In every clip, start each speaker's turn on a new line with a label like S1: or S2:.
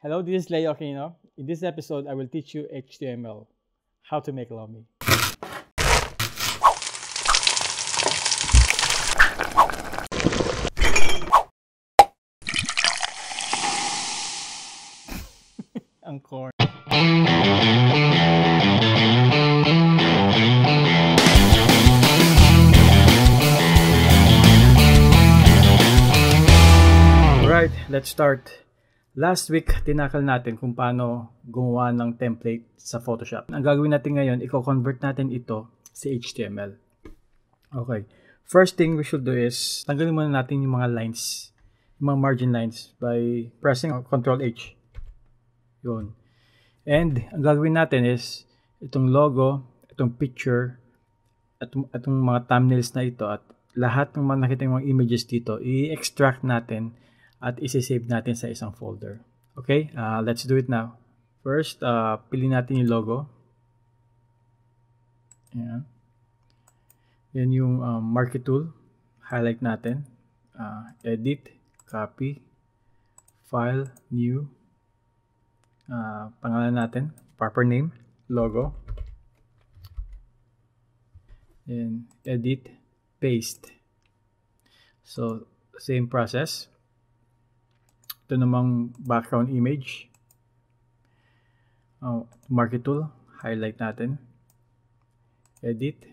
S1: Hello, this is Leo Aquino. In this episode, I will teach you HTML, how to make Lomi. Ang core. Alright, let's start. Last week, tinakal natin kung paano gumawa ng template sa Photoshop. Ang gagawin natin ngayon, i-convert natin ito sa HTML. Okay. First thing we should do is, tanggalin muna natin yung mga lines, yung mga margin lines by pressing Ctrl H. Yun. And, ang gagawin natin is, itong logo, itong picture, at itong mga thumbnails na ito, at lahat ng mga nakita yung mga images dito, i-extract natin at isi-save natin sa isang folder. Okay, uh, let's do it now. First, uh, pili natin yung logo. Ayan. Yan yung um, market tool. Highlight natin. Uh, edit, copy, file, new. Uh, pangalan natin, proper name, logo. Then, edit, paste. So, same process ito namang background image. Oh, market tool, highlight natin. Edit,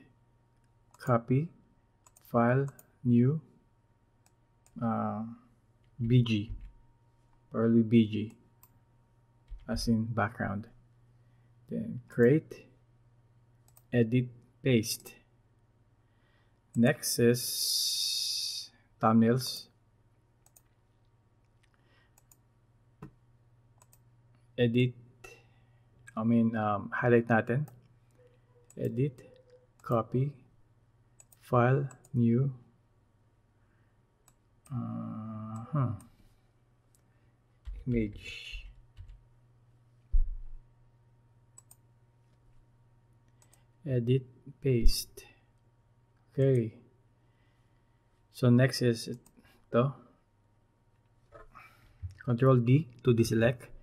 S1: copy, file, new, uh, BG, probably BG, as in background. Then create, edit, paste. Next is thumbnails. Edit. I mean um, highlight natin. Edit. Copy. File. New. Uh -huh. image. Edit. Paste. Okay. So next is ito. Control D to deselect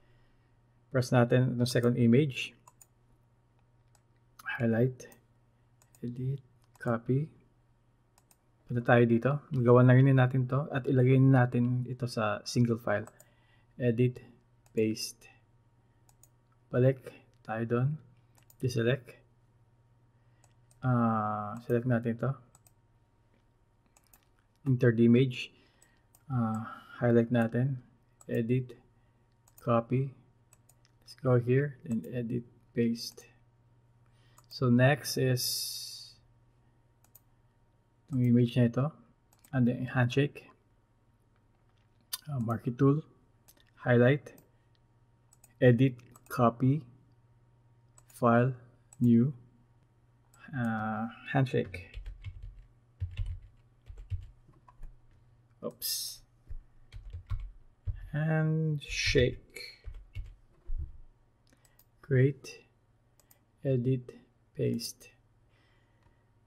S1: press natin ng second image. Highlight. Edit. Copy. Punta tayo dito. Gawa na rin natin to at ilagay natin ito sa single file. Edit. Paste. Balik. Tayo doon. Deselect. Uh, select natin to insert image. Uh, highlight natin. Edit. Copy let's go here and edit paste. So next is yung image na ito and then handshake. Uh, market tool highlight edit copy file new uh, handshake. Oops. Handshake create edit paste.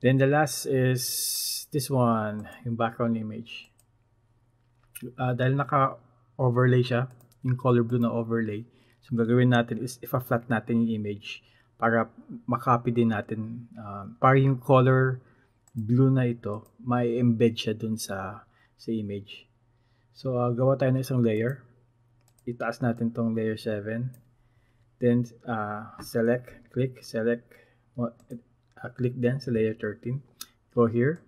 S1: Then the last is this one yung background image. Uh, dahil naka overlay siya yung color blue na overlay so gagawin natin is ifa-flat natin yung image para makopy din natin uh, para yung color blue na ito may embed siya dun sa sa image. So uh, gawa tayo ng isang layer. Itaas natin tong layer 7 then uh, select click select uh, click then layer 13 go here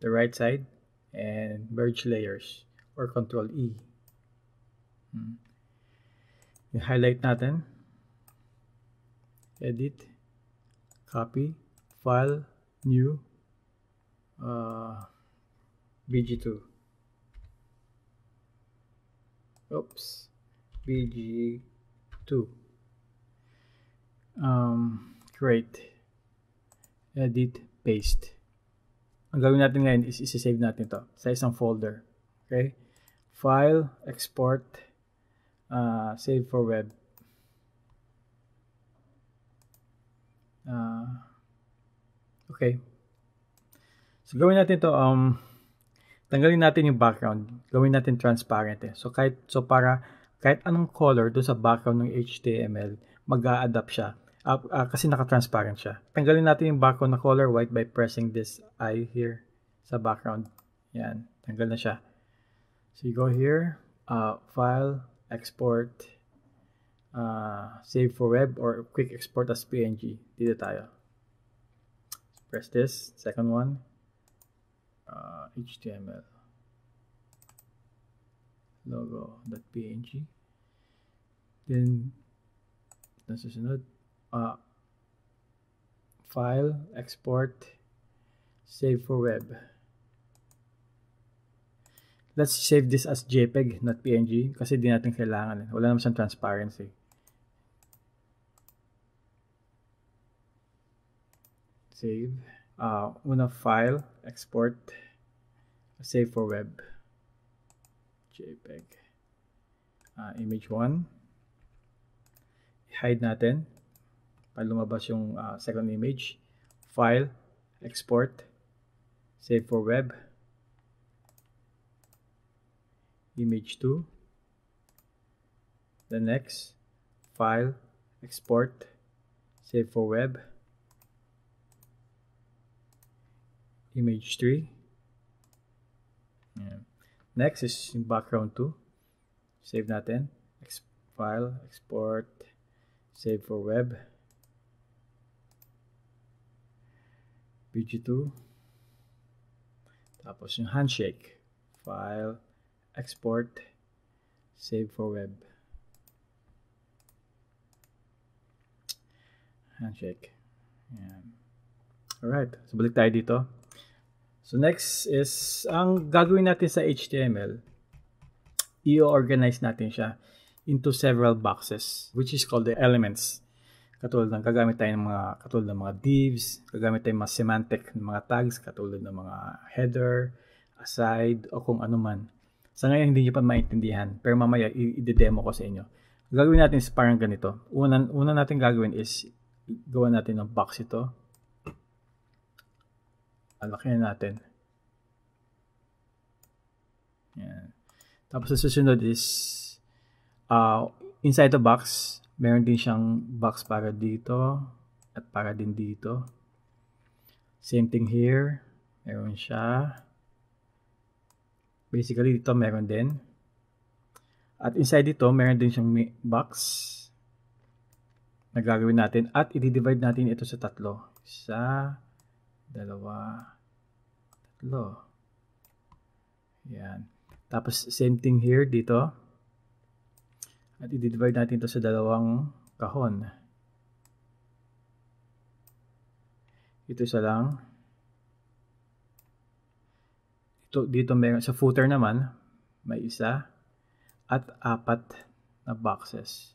S1: the right side and merge layers or control E. Hmm. highlight natin edit copy file new uh, BG2 oops BG2 um, create edit paste. Ang gawin natin ngayon is isi-save natin to sa isang folder okay? File export uh, save for web. Uh, okay. So gawin natin to um tanggalin natin yung background. Gawin natin transparent eh. so kahit so para kahit anong color do sa background ng HTML, mag-a-adapt siya. Uh, uh, kasi naka-transparent siya. Tanggalin natin yung background na color white by pressing this I here sa background. Yan, tanggal na siya. So you go here, uh, file, export, uh, save for web or quick export as PNG. Dito tayo. Press this, second one, uh, HTML logo.png then na susunod uh, file export save for web. Let's save this as JPEG not PNG kasi di natin kailangan wala naman siyang transparency. Save. Uh, una file export save for web. JPEG. Uh, image 1. Hide natin. Para lumabas yung uh, second image. File. Export. Save for web. Image 2. The next. File. Export. Save for web. Image 3. Yeah. Next is yung background 2. Save natin. Ex file, export, save for web. BG2. Tapos yung handshake. File, export, save for web. Handshake. Yan. Alright. So, balik tayo dito. So next is, ang gagawin natin sa HTML, i-organize natin siya into several boxes, which is called the elements. Katulad ng gagamit tayo ng mga, katulad ng mga divs, gagamit tayo ng mga semantic ng mga tags, katulad ng mga header, aside, o kung ano man. Sa ngayon, hindi nyo pa maintindihan, pero mamaya i-demo ko sa inyo. Gagawin natin is parang ganito. Una, una natin gagawin is, gawa natin ng box ito Alaki na natin. Yan. Tapos sa susunod is uh, inside the box, meron din siyang box para dito at para din dito. Same thing here. Meron siya. Basically, dito meron din. At inside dito, meron din siyang box na gagawin natin. At i-divide natin ito sa tatlo. Isa, dalawa, tatlo. Yan. Tapos, same thing here dito. At i-divide natin ito sa dalawang kahon. Ito isa lang. Ito, dito meron, sa footer naman, may isa at apat na boxes.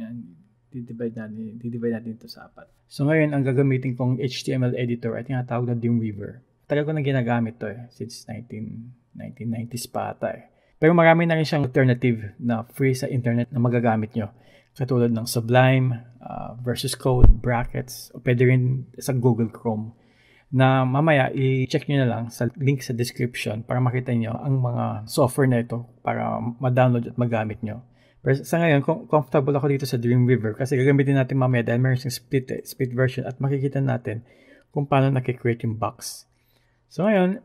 S1: Yan di-divide natin, di-divide natin ito sa apat. So ngayon, ang gagamitin kong HTML editor ay tinatawag na Dreamweaver. Tagal ko na ginagamit to eh, since 19, 1990s pa ata eh. Pero marami na rin siyang alternative na free sa internet na magagamit nyo. Katulad ng Sublime, uh, Versus Code, Brackets, o pwede rin sa Google Chrome na mamaya i-check nyo na lang sa link sa description para makita nyo ang mga software na ito para ma-download at magamit nyo. Pero sa ngayon, comfortable ako dito sa Dreamweaver kasi gagamitin natin mamaya dahil meron siyang split, eh, split version at makikita natin kung paano nakikreate yung box. So ngayon,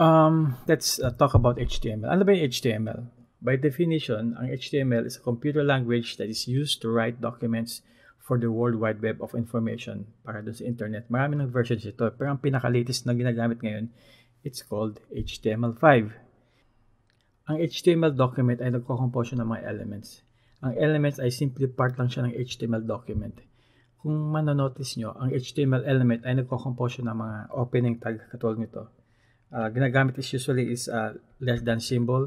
S1: um, let's uh, talk about HTML. Ano ba yung HTML? By definition, ang HTML is a computer language that is used to write documents for the World Wide Web of Information para doon sa internet. Marami ng versions ito. Pero ang pinaka-latest na ginagamit ngayon, it's called HTML5. Ang HTML document ay nagko-compose ng mga elements. Ang elements ay simply part lang siya ng HTML document. Kung manonotice nyo, ang HTML element ay nagko-compose ng mga opening tag katulad nito. Uh, ginagamit is usually is uh, less than symbol,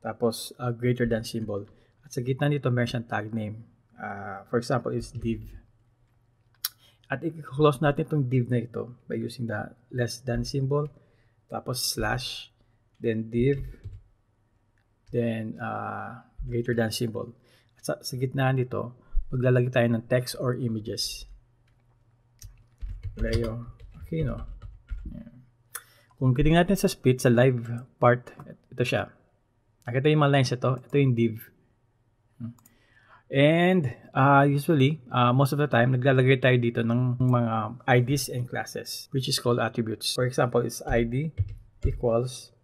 S1: tapos uh, greater than symbol. At sa gitna nito, meron siyang tag name. Uh, for example, is div. At i-close natin itong div na ito by using the less than symbol, tapos slash, then div, then uh, greater than symbol. At sa, sa gitna nito, maglalagay tayo ng text or images. Leo Aquino. Yan. Kung titingnan natin sa split, sa live part, ito siya. Nakita yung mga lines ito. Ito yung div. And uh, usually, uh, most of the time, naglalagay tayo dito ng mga IDs and classes, which is called attributes. For example, is ID equals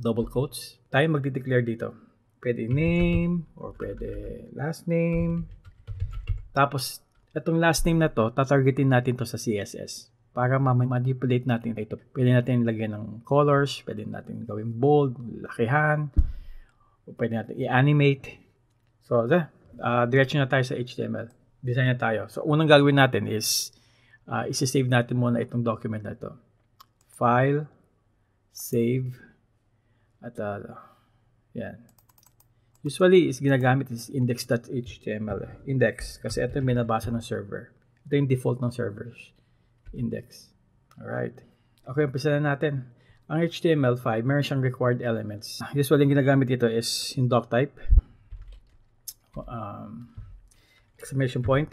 S1: double quotes. Tayo magde-declare dito. Pwede name or pwede last name. Tapos, itong last name na to, tatargetin natin to sa CSS para ma-manipulate natin ito. Pwede natin lagyan ng colors, pwede natin gawin bold, lakihan, o pwede natin i-animate. So, the, uh, diretso na tayo sa HTML. Design na tayo. So, unang gagawin natin is, uh, isi-save natin muna itong document na ito. File, save, at uh, yan. Usually, is ginagamit is index.html. Eh. Index. Kasi ito yung binabasa ng server. Ito yung default ng servers. Index. Alright. Okay, umpisa na natin. Ang HTML5, meron siyang required elements. Usually, yung ginagamit dito is yung doc type um, exclamation point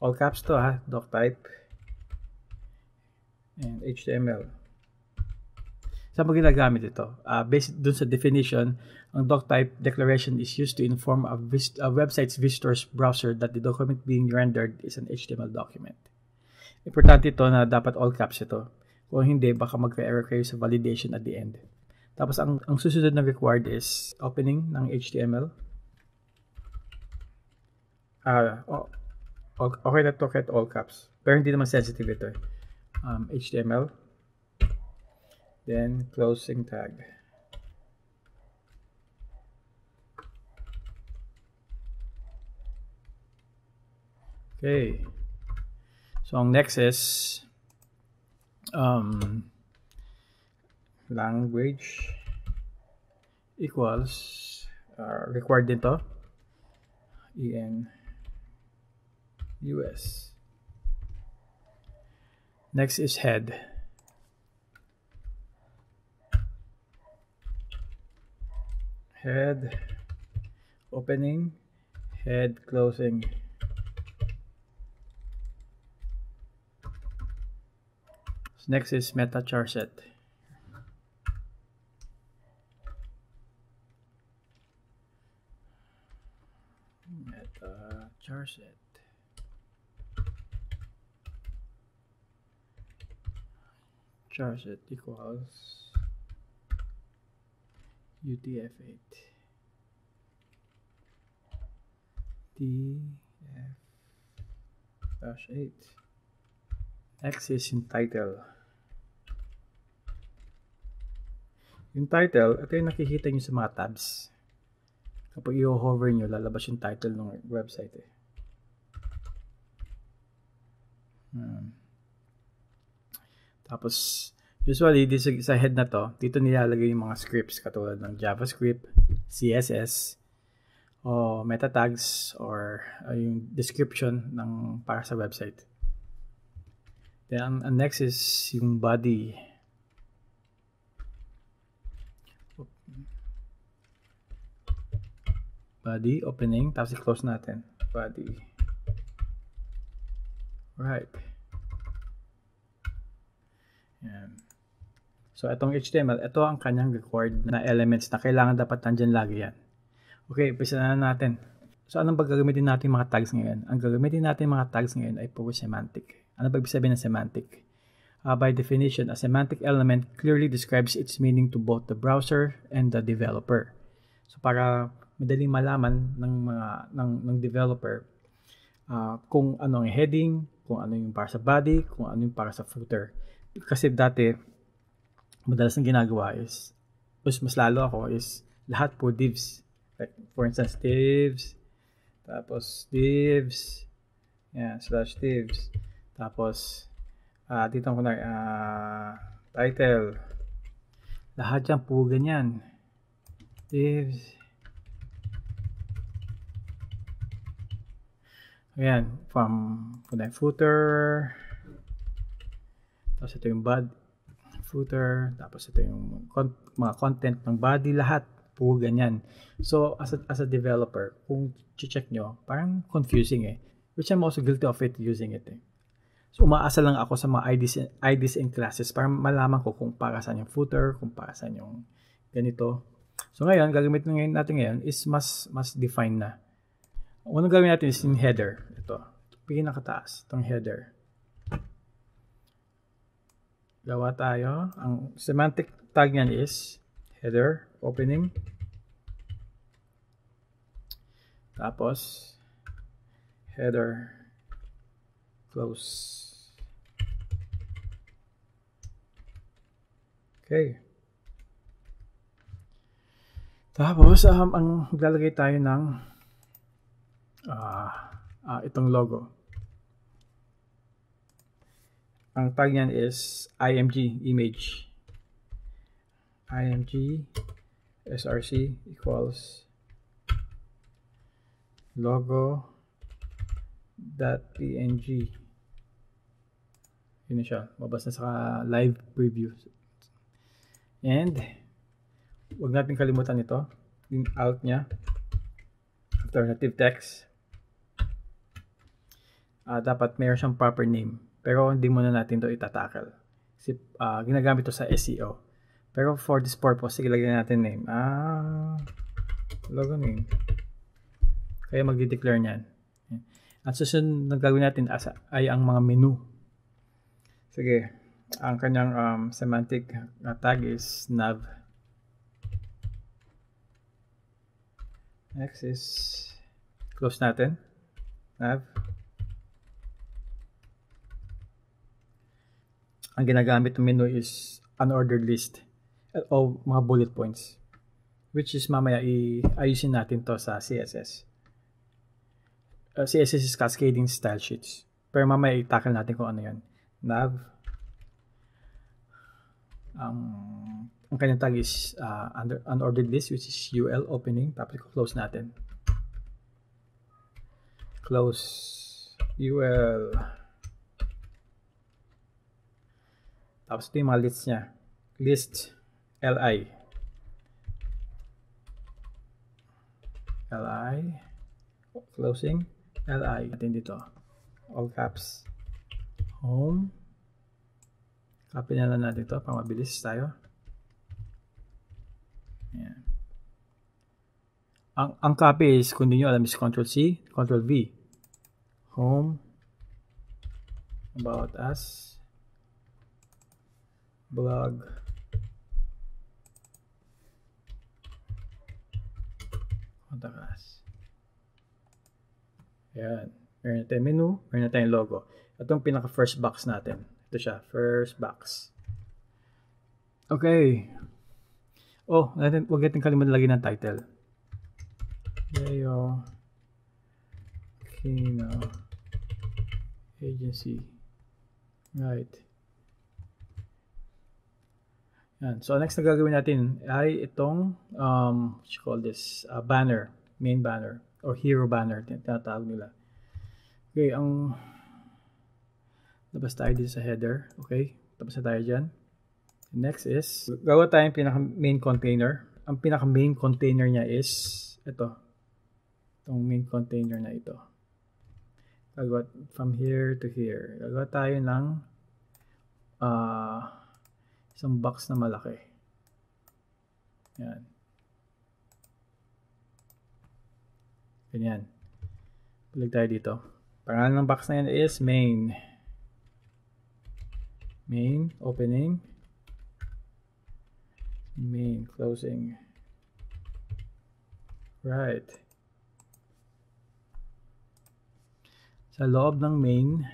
S1: all caps to ha doc type and HTML saan mo ginagamit ito uh, based dun sa definition ang doc type declaration is used to inform a, vis- a website's visitor's browser that the document being rendered is an HTML document importante ito na dapat all caps ito kung hindi baka magka-error kayo sa validation at the end tapos ang, ang susunod na required is opening ng HTML Ah, uh, oh, okay na to kahit all caps. Pero hindi naman sensitive ito. Eh. Um, HTML. Then, closing tag. Okay. So, next is um, language equals uh, required to en US. Next is head. Head opening, head closing. Next is meta charset. Meta charset. equals UTF-8 TF-8 X is yung title yung title, ito yung nakikita nyo sa mga tabs kapag i-hover nyo, lalabas yung title ng website eh. Hmm. Tapos, usually, dito sa head na to, dito nilalagay yung mga scripts katulad ng JavaScript, CSS, o meta tags, or uh, yung description ng para sa website. Then, ang next is yung body. Body, opening, tapos i-close natin. Body. Right. Yan. So, itong HTML, ito ang kanyang required na elements na kailangan dapat nandyan lagi yan. Okay, umpisa na natin. So, anong gagamitin natin mga tags ngayon? Ang gagamitin natin mga tags ngayon ay puro semantic. Ano ba ibig sabihin ng semantic? Uh, by definition, a semantic element clearly describes its meaning to both the browser and the developer. So, para madaling malaman ng mga ng, ng developer uh, kung ano ang heading, kung ano yung para sa body, kung ano yung para sa footer kasi dati, madalas ang ginagawa is, mas, mas lalo ako is, lahat po divs. Like, for instance, divs, tapos divs, yeah, slash divs, tapos, uh, dito ko na, uh, title, lahat yan po ganyan. Divs, Ayan, from, the footer, tapos ito yung body, footer, tapos ito yung con- mga content ng body, lahat. Puro ganyan. So, as a, as a developer, kung check nyo, parang confusing eh. Which I'm also guilty of it using it eh. So, umaasa lang ako sa mga IDs, IDs and classes para malaman ko kung para saan yung footer, kung para saan yung ganito. So, ngayon, gagamitin natin ngayon is mas, mas defined na. Unang gagawin natin is yung header. Ito. Pinakataas. Itong header. Gawa tayo. Ang semantic tag niyan is header, opening. Tapos, header, close. Okay. Tapos, um, ang lalagay tayo ng uh, uh, itong logo. Ang tag niyan is img image. img src equals logo png yun siya. Mabas na sa live preview. And wag natin kalimutan ito. Yung alt nya alternative text. Uh, dapat mayroon siyang proper name. Pero hindi muna natin to itatackle kasi uh, ginagamit to sa SEO pero for this purpose sige lagyan natin name. Ah logo name. Kaya magde-declare niyan at susunod na gagawin natin as, ay ang mga menu sige ang kanyang um, semantic tag is nav Next is close natin. Nav. Ang ginagamit ng menu is unordered list o mga bullet points which is mamaya i-ayusin natin to sa CSS. Uh, CSS is cascading style sheets. Pero mamaya i-tackle natin kung ano yan. Nav. Um, ang kanyang tag is uh, under unordered list which is UL opening. Tapos close natin. Close. UL tapos ito yung mga lists niya. List LI LI closing LI natin dito. All caps. Home. Copy na lang natin ito para mabilis tayo. Ayan. Ang, ang copy is, kung hindi nyo alam, is Control C, Control V. Home, About Us, Blog, Contact Us. Ayan. Meron na tayong menu, meron na tayong logo. Ito yung pinaka first box natin. Ito siya, first box. Okay. Oh, natin, huwag natin kalimutan lagyan ng title. Leo Kino Agency. Right. Yan. So, next na gagawin natin ay itong, um, what you call this, uh, banner, main banner, or hero banner, tinatawag nila. Okay, ang labas tayo dito sa header. Okay, tapos na tayo dyan. Next is, gawa tayong pinaka main container. Ang pinaka main container niya is ito. Itong main container na ito. Gagawa from here to here. Gagawa tayo ng uh, isang box na malaki. Yan. Ganyan. Balik tayo dito. Pangalan ng box na yan is main. Main, opening main closing right sa loob ng main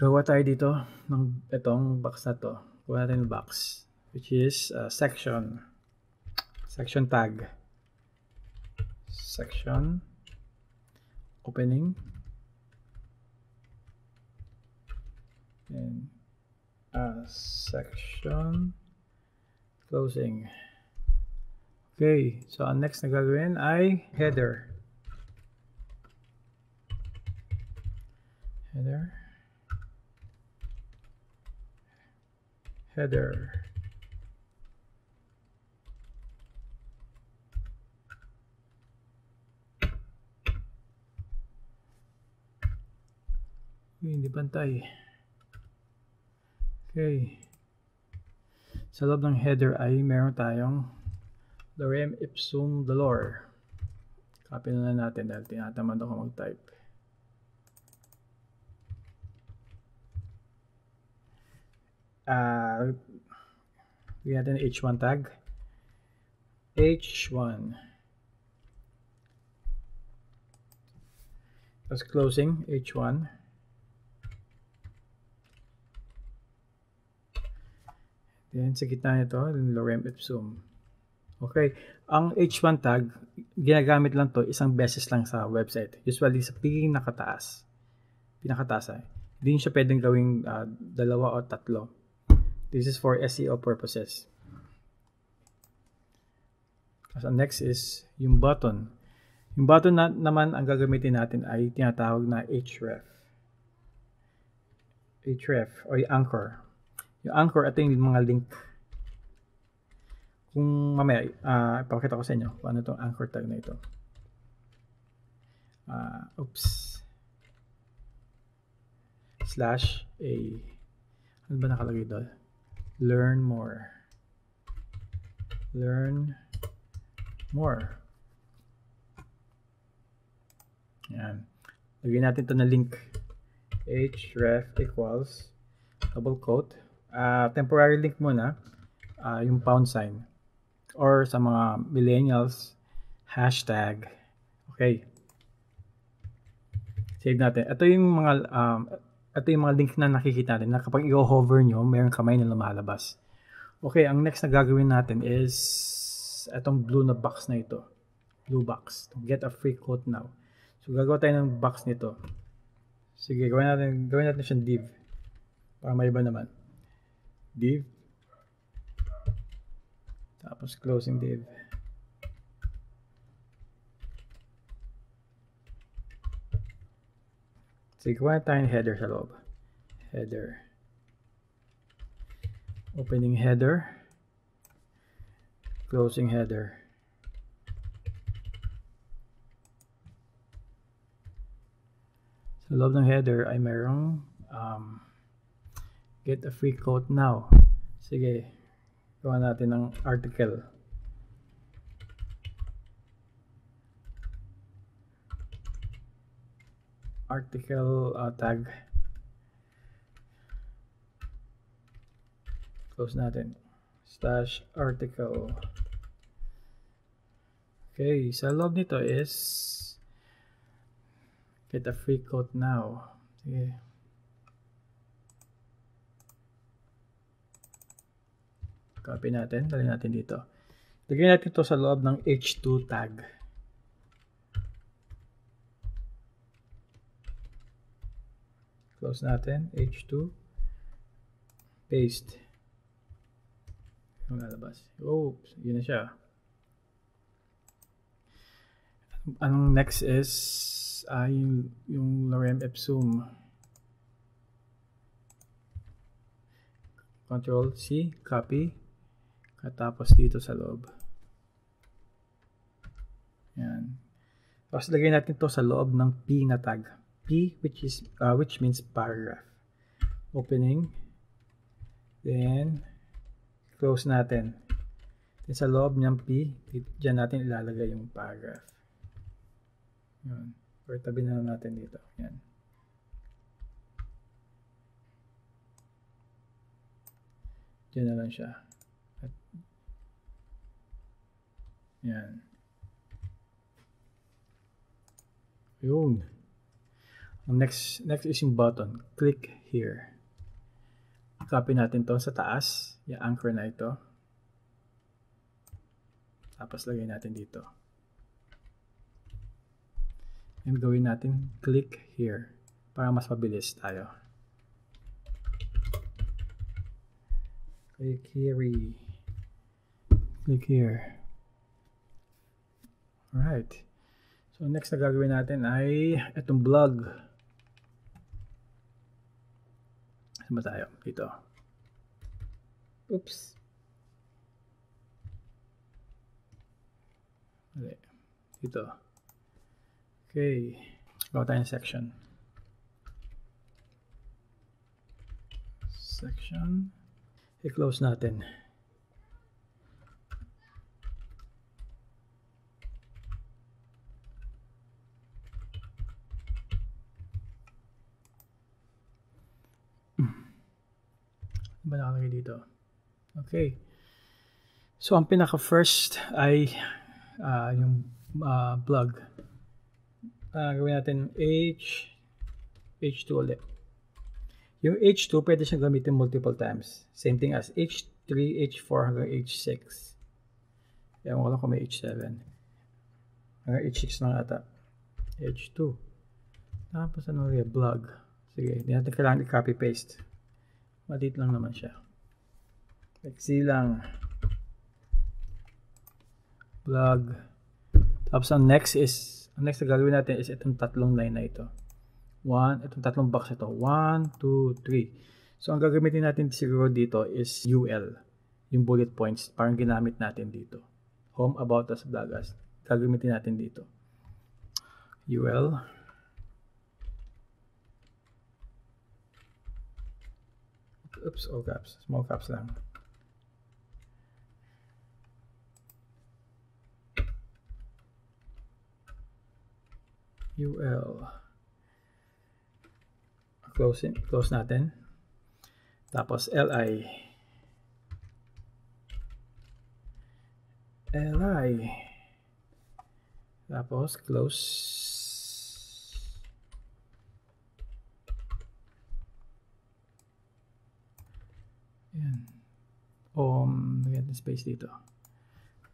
S1: gawa tayo dito ng itong box na to gawa natin box which is uh, section section tag section opening and uh, section Closing. Okay, so ang next na gagawin ay header. Header. Header. Hindi pantay. Okay. Sa loob ng header ay meron tayong lorem ipsum dolor. Copy na lang natin dahil tinatamad ako mag-type. Uh, Bigyan natin h1 tag. h1. Tapos closing, h1. Then sa gitna nito, lorem ipsum. Okay, ang h1 tag, ginagamit lang to isang beses lang sa website. Usually sa pinakataas. Pinakataas ay. Hindi siya pwedeng gawing uh, dalawa o tatlo. This is for SEO purposes. So next is yung button. Yung button na, naman ang gagamitin natin ay tinatawag na href. href o yung anchor. Yung anchor, ito yung mga link. Kung mamaya, uh, ipakita ko sa inyo kung ano itong anchor tag na ito. Uh, oops. Slash A. Ano ba nakalagay doon? Learn more. Learn more. Yan. Lagyan natin ito na link. href equals double quote. Uh, temporary link muna. Uh, yung pound sign. Or sa mga millennials, hashtag. Okay. Save natin. Ito yung mga um, ito yung mga link na nakikita natin na kapag i-hover nyo, mayroong kamay na lumalabas. Okay, ang next na gagawin natin is itong blue na box na ito. Blue box. Get a free quote now. So, gagawa tayo ng box nito. Sige, gawin natin, gawin natin siyang div. Para may iba naman. Div. Tapos closing div. Sige, kuha tayo header sa loob. Header. Opening header. Closing header. Sa loob ng header ay mayroong um, get a free quote now. Sige, gawa natin ng article. article uh, tag. Close natin. Slash article. Okay sa loob nito is get a free quote now. Sige copy natin dali natin dito lagyan natin ito sa loob ng h2 tag Close natin. H2. Paste. Yung lalabas. Oops. Yun na siya. Anong next is uh, yung, yung lorem ipsum. Control C. Copy. Katapos dito sa loob. Yan. Tapos lagay natin to sa loob ng P na tag. P which is uh, which means paragraph. Opening. Then close natin. Then sa loob ng P, diyan natin ilalagay yung paragraph. Yun. Or tabi na natin dito. Yan. Diyan na lang siya. At, yan. Yun. Next, next is yung button. Click here. Copy natin to sa taas. Yung anchor na ito. Tapos lagay natin dito. And gawin natin click here para mas mabilis tayo. Click here. Click here. Alright. So next na gagawin natin ay itong blog. Saan ba tayo? Dito. Oops. Mali. Dito. Okay. Gawa tayo section. section. I-close natin. Ano ba nakalagay dito? Okay. So, ang pinaka-first ay uh, yung uh, plug. Uh, gawin natin H, H2 ulit. Yung H2, pwede siyang gamitin multiple times. Same thing as H3, H4 hanggang H6. Ewan ko lang kung may H7. Hanggang H6 lang ata. H2. Tapos ano yung plug. Sige, hindi natin kailangan i-copy-paste. Maliit lang naman siya. Exi lang. Plug. Tapos ang next is, ang next na gagawin natin is itong tatlong line na ito. One, itong tatlong box ito. One, two, three. So ang gagamitin natin siguro dito is UL. Yung bullet points. Parang ginamit natin dito. Home, about us, blog us. Gagamitin natin dito. UL. Oops, all caps. Small caps lang. UL. Close, in, close natin. Tapos LI. LI. Tapos close. Yan. Um, lagyan natin space dito.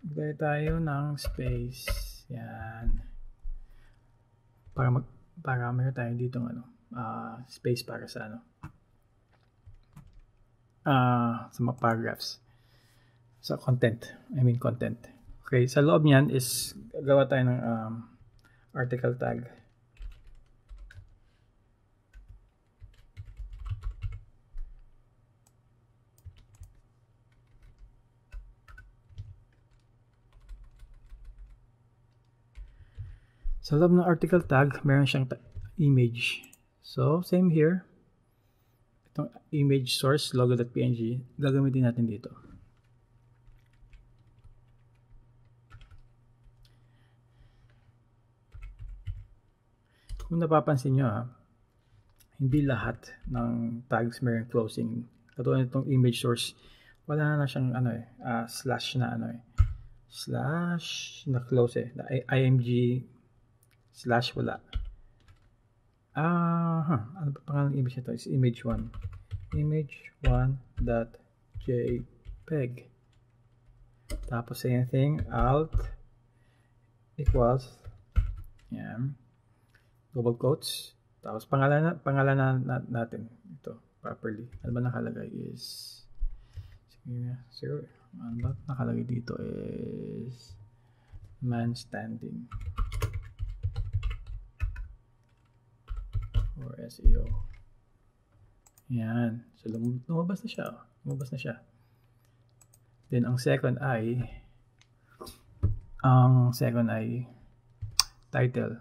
S1: Maglagay tayo ng space. Yan para mag para meron tayo dito ano uh, space para sa ano uh, sa mga paragraphs sa content I mean content okay sa loob niyan is gawa tayo ng um, article tag Sa loob ng article tag, meron siyang image. So, same here. Itong image source, logo.png, gagamitin natin dito. Kung napapansin nyo ha, hindi lahat ng tags meron closing. Katulad nitong image source, wala na siyang ano eh, uh, slash na ano eh. Slash na close eh. Na img slash wala. Ah, huh. ano pa pangalan ng image nito? Is image 1. Image 1 dot jpeg. Tapos same thing, alt equals yan. Double quotes. Tapos pangalan na, pangalan na, na natin ito properly. Ano ba nakalagay is sige zero. Ano ba nakalagay dito is man standing. or SEO. Yan. So, lumabas na siya. Lumabas na siya. Then, ang second ay ang second ay title.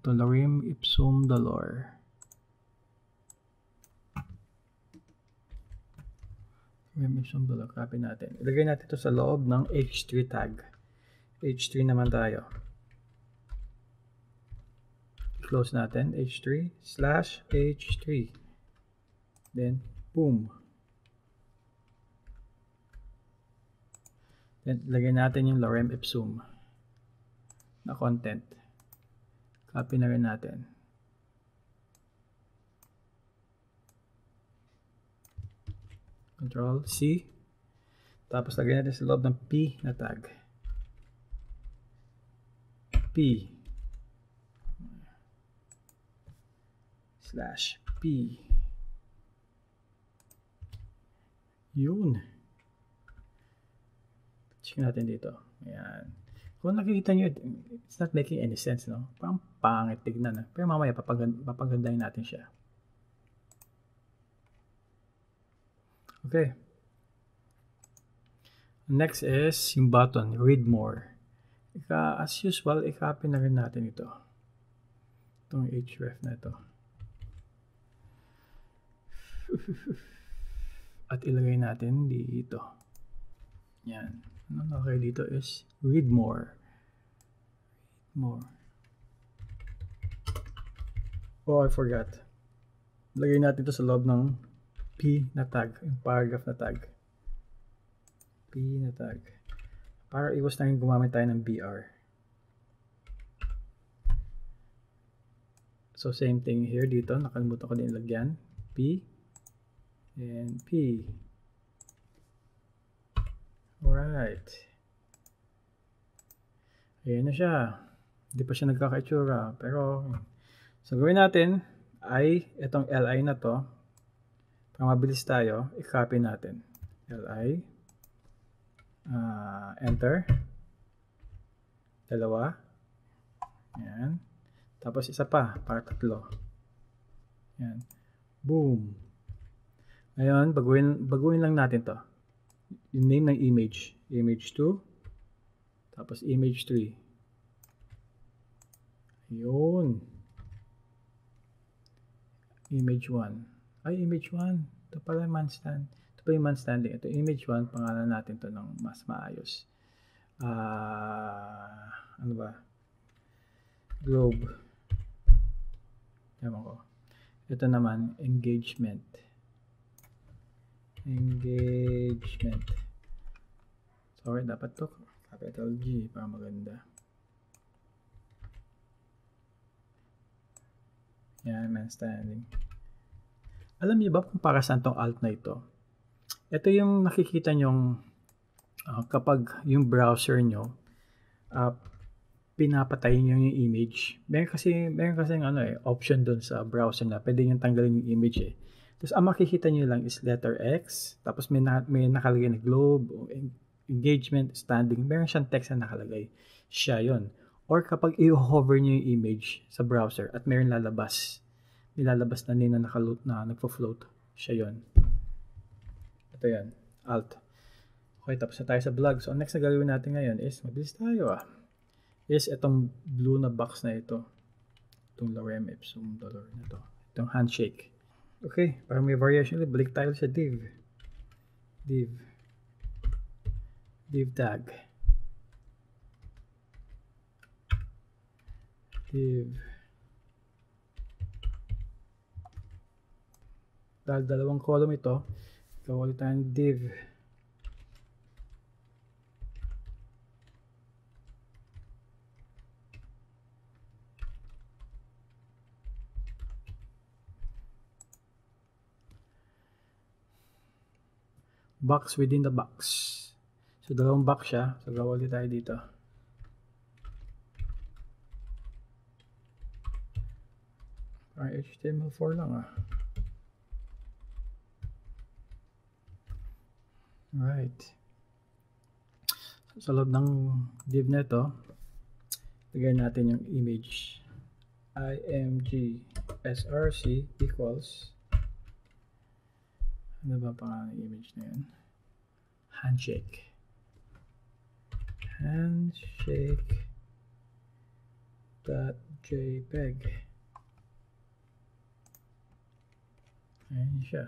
S1: Dolorim ipsum dolor. Dolorim ipsum dolor. Copy natin. Ilagay natin ito sa loob ng H3 tag. H3 naman tayo close natin, h3 slash h3. Then, boom. Then, lagyan natin yung lorem ipsum na content. Copy na rin natin. Control C. Tapos lagyan natin sa loob ng P na tag. P. slash p. Yun. Check natin dito. Ayan. Kung nakikita nyo, it's not making any sense, no? Parang pangit tignan. Eh. Pero mamaya, papagand papagandahin natin siya. Okay. Next is yung button, read more. Ika, as usual, i-copy na rin natin ito. Itong href na ito. At ilagay natin dito. Yan. Ano nakalagay dito is read more. Read more. Oh, I forgot. Lagay natin ito sa loob ng P na tag, yung paragraph na tag. P na tag. Para iwas na rin gumamit tayo ng BR. So, same thing here dito. Nakalimutan ko din ilagyan. P and P. Alright. Ayan na siya. Hindi pa siya nagkakaitsura. Pero, So, gawin natin ay itong li na to. Para mabilis tayo, i-copy natin. li. Uh, enter. Dalawa. Yan. Tapos isa pa, para tatlo. Yan. Boom. Ngayon, baguhin, baguhin lang natin to. Yung name ng image. Image 2. Tapos image 3. Yun image 1. Ay, image 1. Ito pala man stand. Ito pa yung man standing. Ito image 1. Pangalan natin to ng mas maayos. Uh, ano ba? Globe. Ewan ko. Ito naman, engagement. Engagement. Sorry, dapat to capital G para maganda. Yan, man standing. Alam niyo ba kung para saan tong alt na ito? Ito yung nakikita nyong uh, kapag yung browser nyo uh, pinapatay nyo yung image. Meron kasi, meron kasi ano eh, option doon sa browser na pwede nyo tanggalin yung image eh. Tapos ang makikita nyo lang is letter X, tapos may, na, may nakalagay na globe, engagement, standing, meron siyang text na nakalagay. Siya yon Or kapag i-hover nyo yung image sa browser at meron lalabas, nilalabas na nina nakaloot na nagfo-float. Siya yon. Ito yan. Alt. Okay, tapos na tayo sa vlog. So, ang next na gagawin natin ngayon is, mabilis tayo ah, is itong blue na box na ito. Itong lorem ipsum dollar na ito. Itong handshake. Okay, para may variation ulit, balik tayo sa div. Div. Div tag. div dahil dalawang column ito gawa ulit tayong div box within the box so dalawang box siya so gawa ulit tayo dito Ay, HTML4 lang ah. Right. Sa loob ng div na ito, lagay natin yung image img src equals ano ba pangalan ng image na yun? Handshake. Handshake dot jpeg. Ayan siya.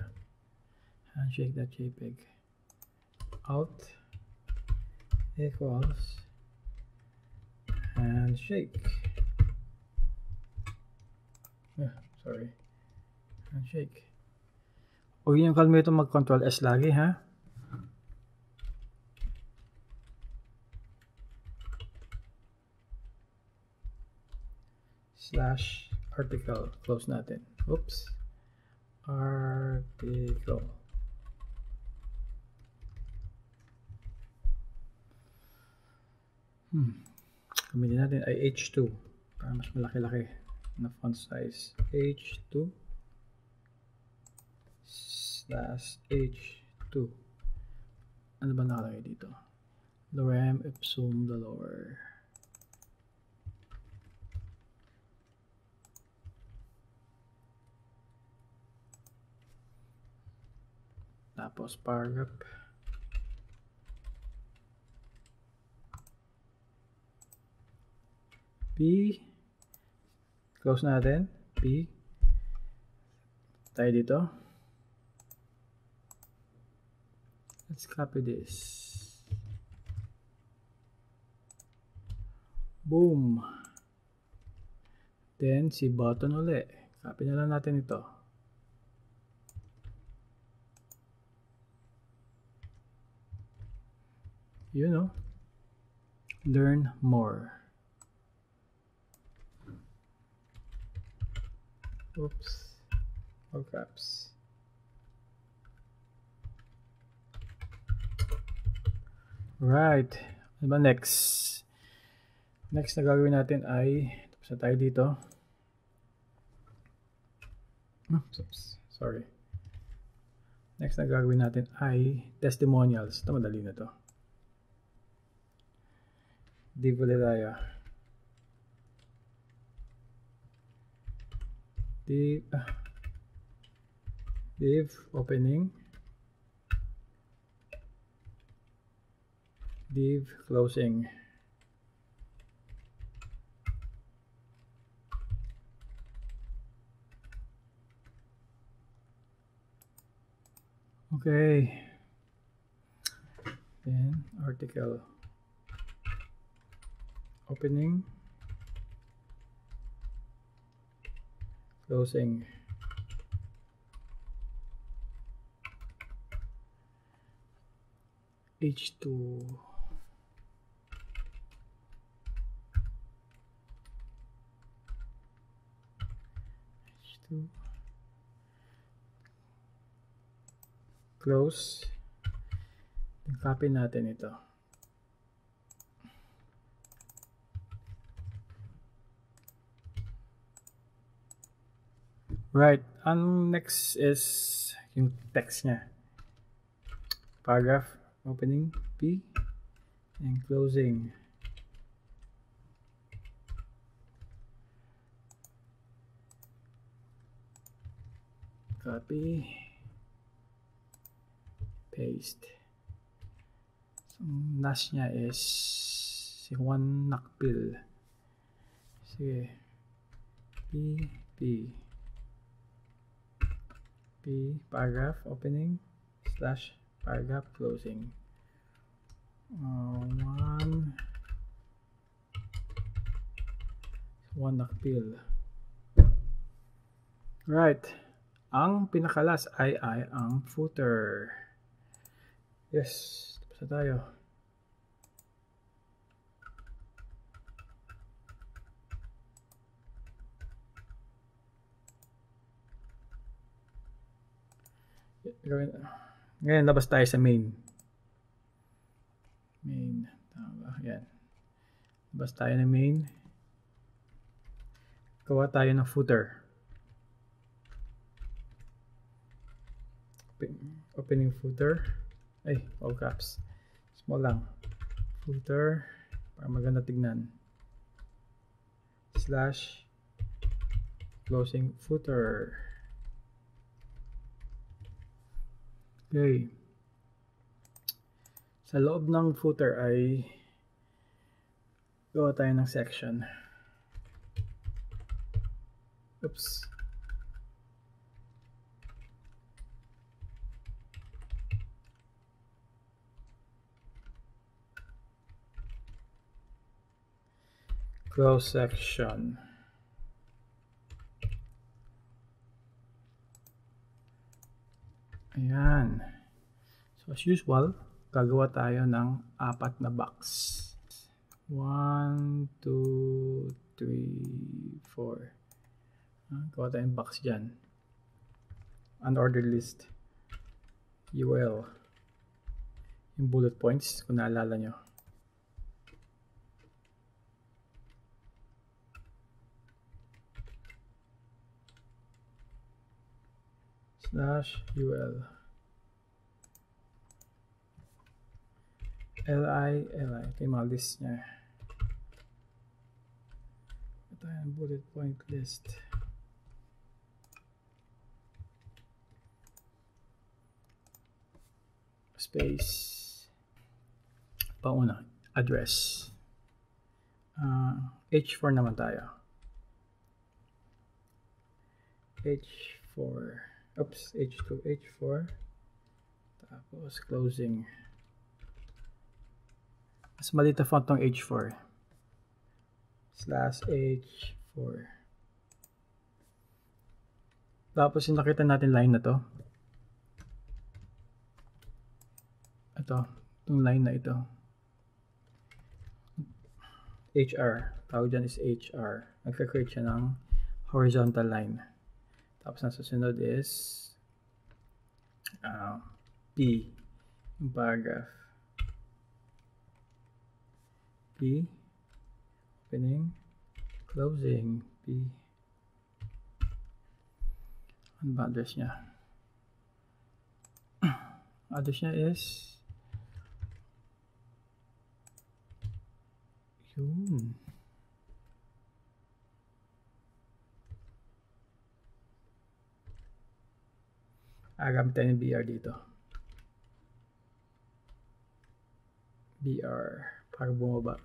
S1: Handshake.jpg. Out equals handshake. Ah, sorry. Handshake. Huwag niyong kalmito mag-control S lagi ha. Slash article. Close natin. Oops article. Hmm. Gamitin natin ay H2 para mas malaki-laki na font size. H2 slash H2. Ano ba nakalagay dito? Lorem ipsum dolor. Tapos paragraph. P. Close natin. P. Tayo dito. Let's copy this. Boom. Then si button uli. Copy na lang natin ito. You know learn more. Oops. All caps right. Ano next? Next na gagawin natin ay tapos na tayo dito. Oops. Sorry. Next na gagawin natin ay testimonials. Ito madali na to. Div ulit tayo div ah, div opening div closing. Okay. Then article. Opening. Closing. H2 h2 close copy natin ito Right. Ang next is yung text niya. Paragraph opening P and closing. Copy. Paste. So, last niya is si Juan Nakpil. Sige. P, P. P paragraph opening slash paragraph closing. Uh, one one nakpil. Right. Ang pinakalas ay ay ang footer. Yes. Tapos na tayo. Ngayon, labas tayo sa main. Main. Tama ba? Yan. Labas tayo ng main. Gawa tayo ng footer. Open, opening footer. Ay, all caps. Small lang. Footer. Para maganda tignan. Slash closing footer. Okay. Sa loob ng footer ay gawa tayo ng section. Oops. Close section. Ayan. So as usual, gagawa tayo ng apat na box. 1, 2, 3, 4. Gawa tayong box dyan. Unordered list. UL. Yung bullet points, kung naalala nyo. Slash ul li li ito yung mga list niya. Ito yung bullet point list. Space. Pauna. Address. Uh, h4 naman tayo. H4 oops h2 h4 Tapos closing. Mas maliit na font tong H4. Slash H4. Tapos yung nakita natin line na to. Ito. Itong line na ito. HR. Tawag dyan is HR. Nagka-create siya ng horizontal line. Tapos ang susunod is uh, P. Yung paragraph. P. Opening. Closing. P. Ano ba address niya? address niya is yun. Ah, gamit tayo ng BR dito. BR. Para bumaba.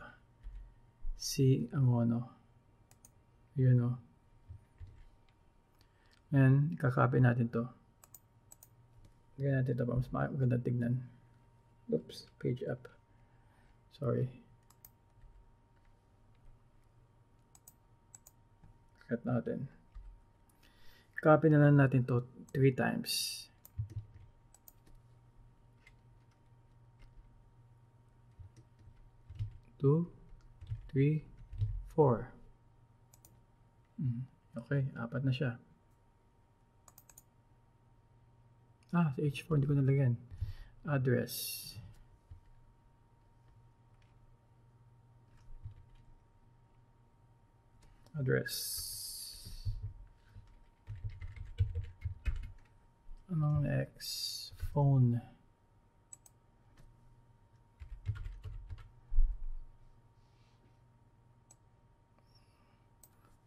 S1: C ang ano. Yun o. Ngayon, kakopy natin to. Lagyan natin ito para mas maganda tignan. Oops, page up. Sorry. Cut natin. Copy na lang natin to 3 times. Two, three, four. Okay, apat na siya. Ah, sa H4 hindi ko nalagyan. Address. Address. Next? Phone.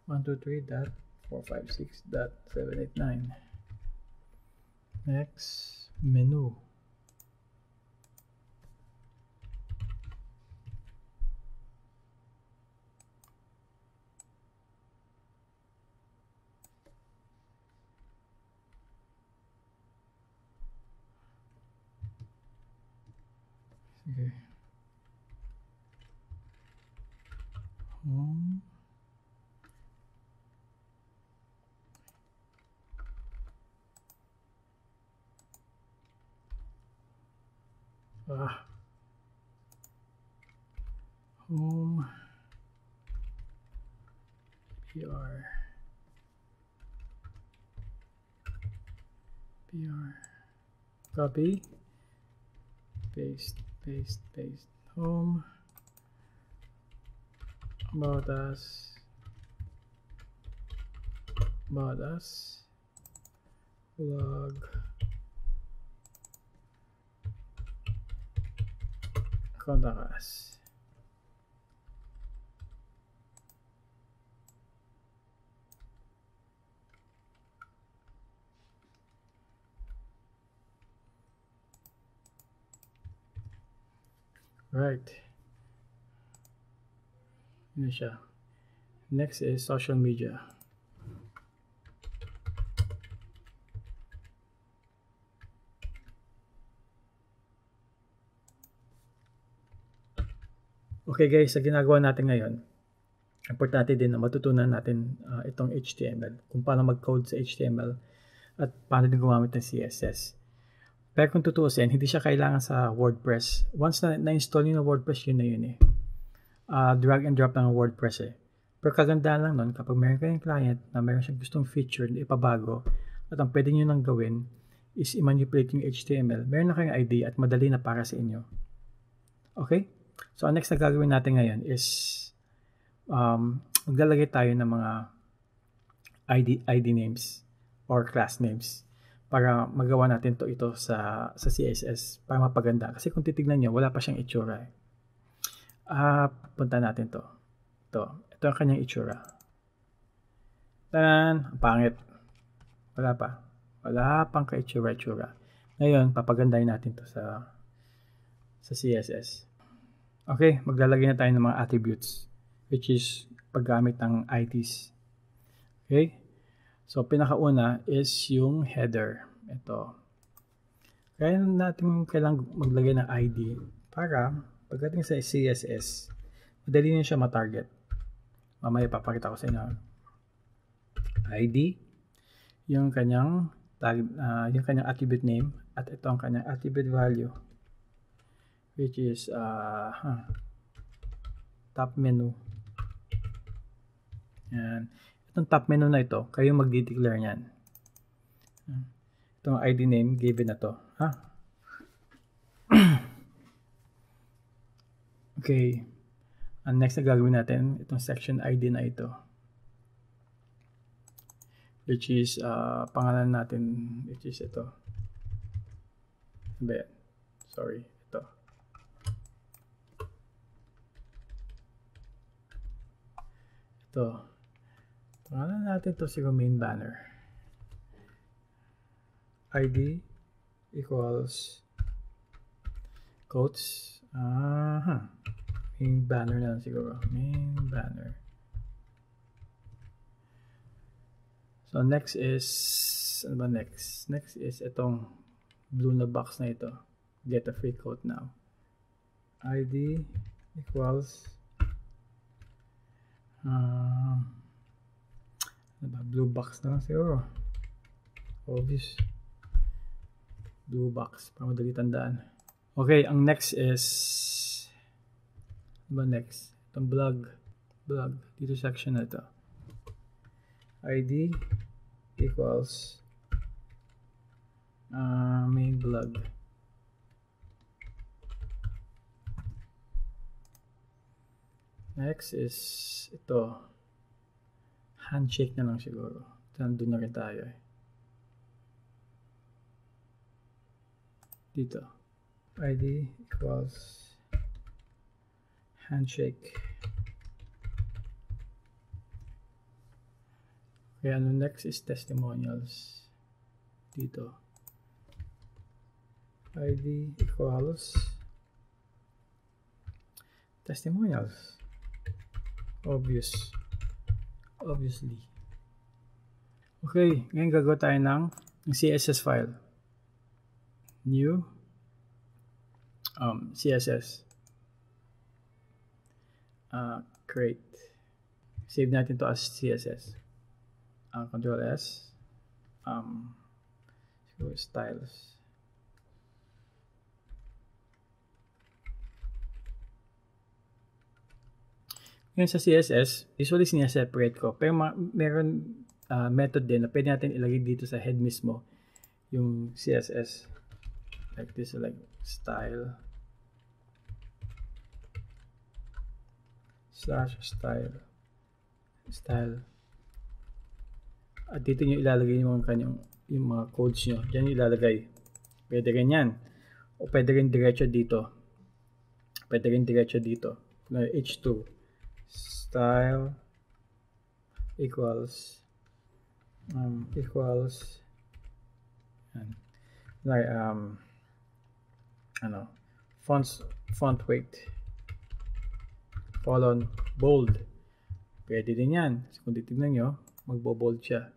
S1: One, two, three, dot four, five, six, dot seven, eight, nine. Next, menu. Sige. Home. Ah. Home. PR. PR. Copy. Paste, paste, paste. Home. About us. About us. Blog. Contact us. Right. Yun siya. Next is social media. Okay guys, sa ginagawa natin ngayon, importante din na matutunan natin uh, itong HTML, kung paano mag-code sa HTML at paano din gumamit ng CSS. Pero kung tutuusin, hindi siya kailangan sa WordPress. Once na na-install nyo na WordPress, yun na yun eh. Uh, drag and drop ang WordPress eh. Pero kagandahan lang nun, kapag meron kayong client na meron siyang gustong feature na ipabago, at ang pwede nyo nang gawin is i-manipulate yung HTML, meron na kayong idea at madali na para sa inyo. Okay? So, ang next na gagawin natin ngayon is um, maglalagay tayo ng mga ID, ID names or class names para magawa natin to ito sa, sa CSS para mapaganda. Kasi kung titignan nyo, wala pa siyang itsura. Eh. Uh, punta natin to. Ito. Ito ang kanyang itsura. Tanan! Ang pangit. Wala pa. Wala pang ka-itsura-itsura. Ngayon, papagandahin natin to sa sa CSS. Okay, maglalagay na tayo ng mga attributes which is paggamit ng IDs. Okay? So, pinakauna is yung header. Ito. Kaya natin kailangan maglagay ng ID para pagdating sa CSS, madali na siya matarget. Mamaya papakita ko sa inyo. ID, yung kanyang tag, uh, yung kanyang attribute name at ito ang kanyang attribute value which is uh, huh, top menu. Yan. Itong top menu na ito, kayo magde-declare niyan. Itong ID name given na to. Ha? okay. Ang next na gagawin natin, itong section ID na ito. Which is, uh, pangalan natin, which is ito. Ba Sorry, ito. Ito. Pangalan natin to siguro main banner. ID equals quotes. Aha. Main banner na siguro. Main banner. So next is ano ba next? Next is itong blue na box na ito. Get a free quote now. ID equals uh, ano? Blue box na lang siguro. Obvious. Blue box. Para madali tandaan. Okay, ang next is ba next? Itong blog. Blog. Dito section na ito. ID equals uh, main blog. Next is ito. Handshake na lang siguro. Nandun na rin tayo eh. Dito. ID equals handshake. Kaya ano next is testimonials. Dito. ID equals testimonials. Obvious. Obviously. Okay, ngayon gagawa tayo ng, CSS file. New um, CSS uh, create. Save natin to as CSS. Uh, Control S. Um, styles. Ngayon sa CSS, usually sineseparate ko. Pero ma- meron uh, method din na pwede natin ilagay dito sa head mismo yung CSS. Like this, like style. slash style. Style. At dito nyo ilalagay yung mga kanyang yung mga codes nyo. Dyan ilalagay. Pwede rin yan. O pwede rin diretso dito. Pwede rin diretso dito. Na h2 style equals um, equals yan. like um ano fonts font weight colon, bold. Pwede din yan. So, kung titignan nyo, magbo-bold siya.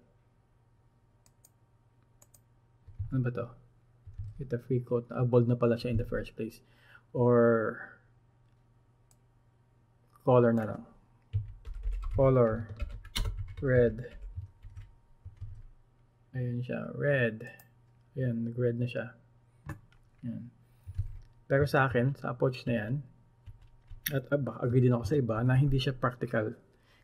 S1: Ano ba to? Get a free quote. Ah, bold na pala siya in the first place. Or color na lang. Color red. Ayun siya, red. Ayan, nag-red na siya. Ayan. Pero sa akin, sa approach na yan, at aba, agree din ako sa iba na hindi siya practical.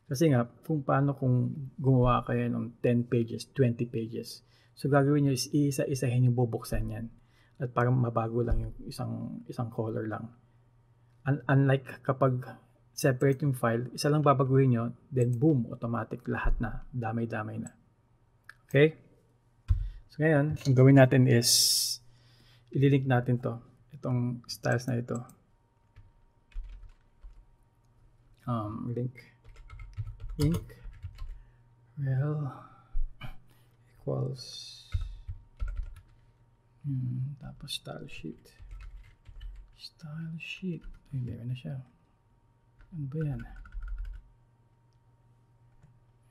S1: Kasi nga, kung paano kung gumawa kayo ng 10 pages, 20 pages. So gagawin nyo is isa-isahin yung bubuksan yan. At parang mabago lang yung isang, isang color lang. Un- unlike kapag separate yung file, isa lang babaguhin nyo, then boom, automatic lahat na, damay-damay na. Okay? So ngayon, ang gawin natin is, ililink natin to, itong styles na ito. um, link link rel equals hmm, tapos style sheet style sheet ay meron na siya ano ba yan?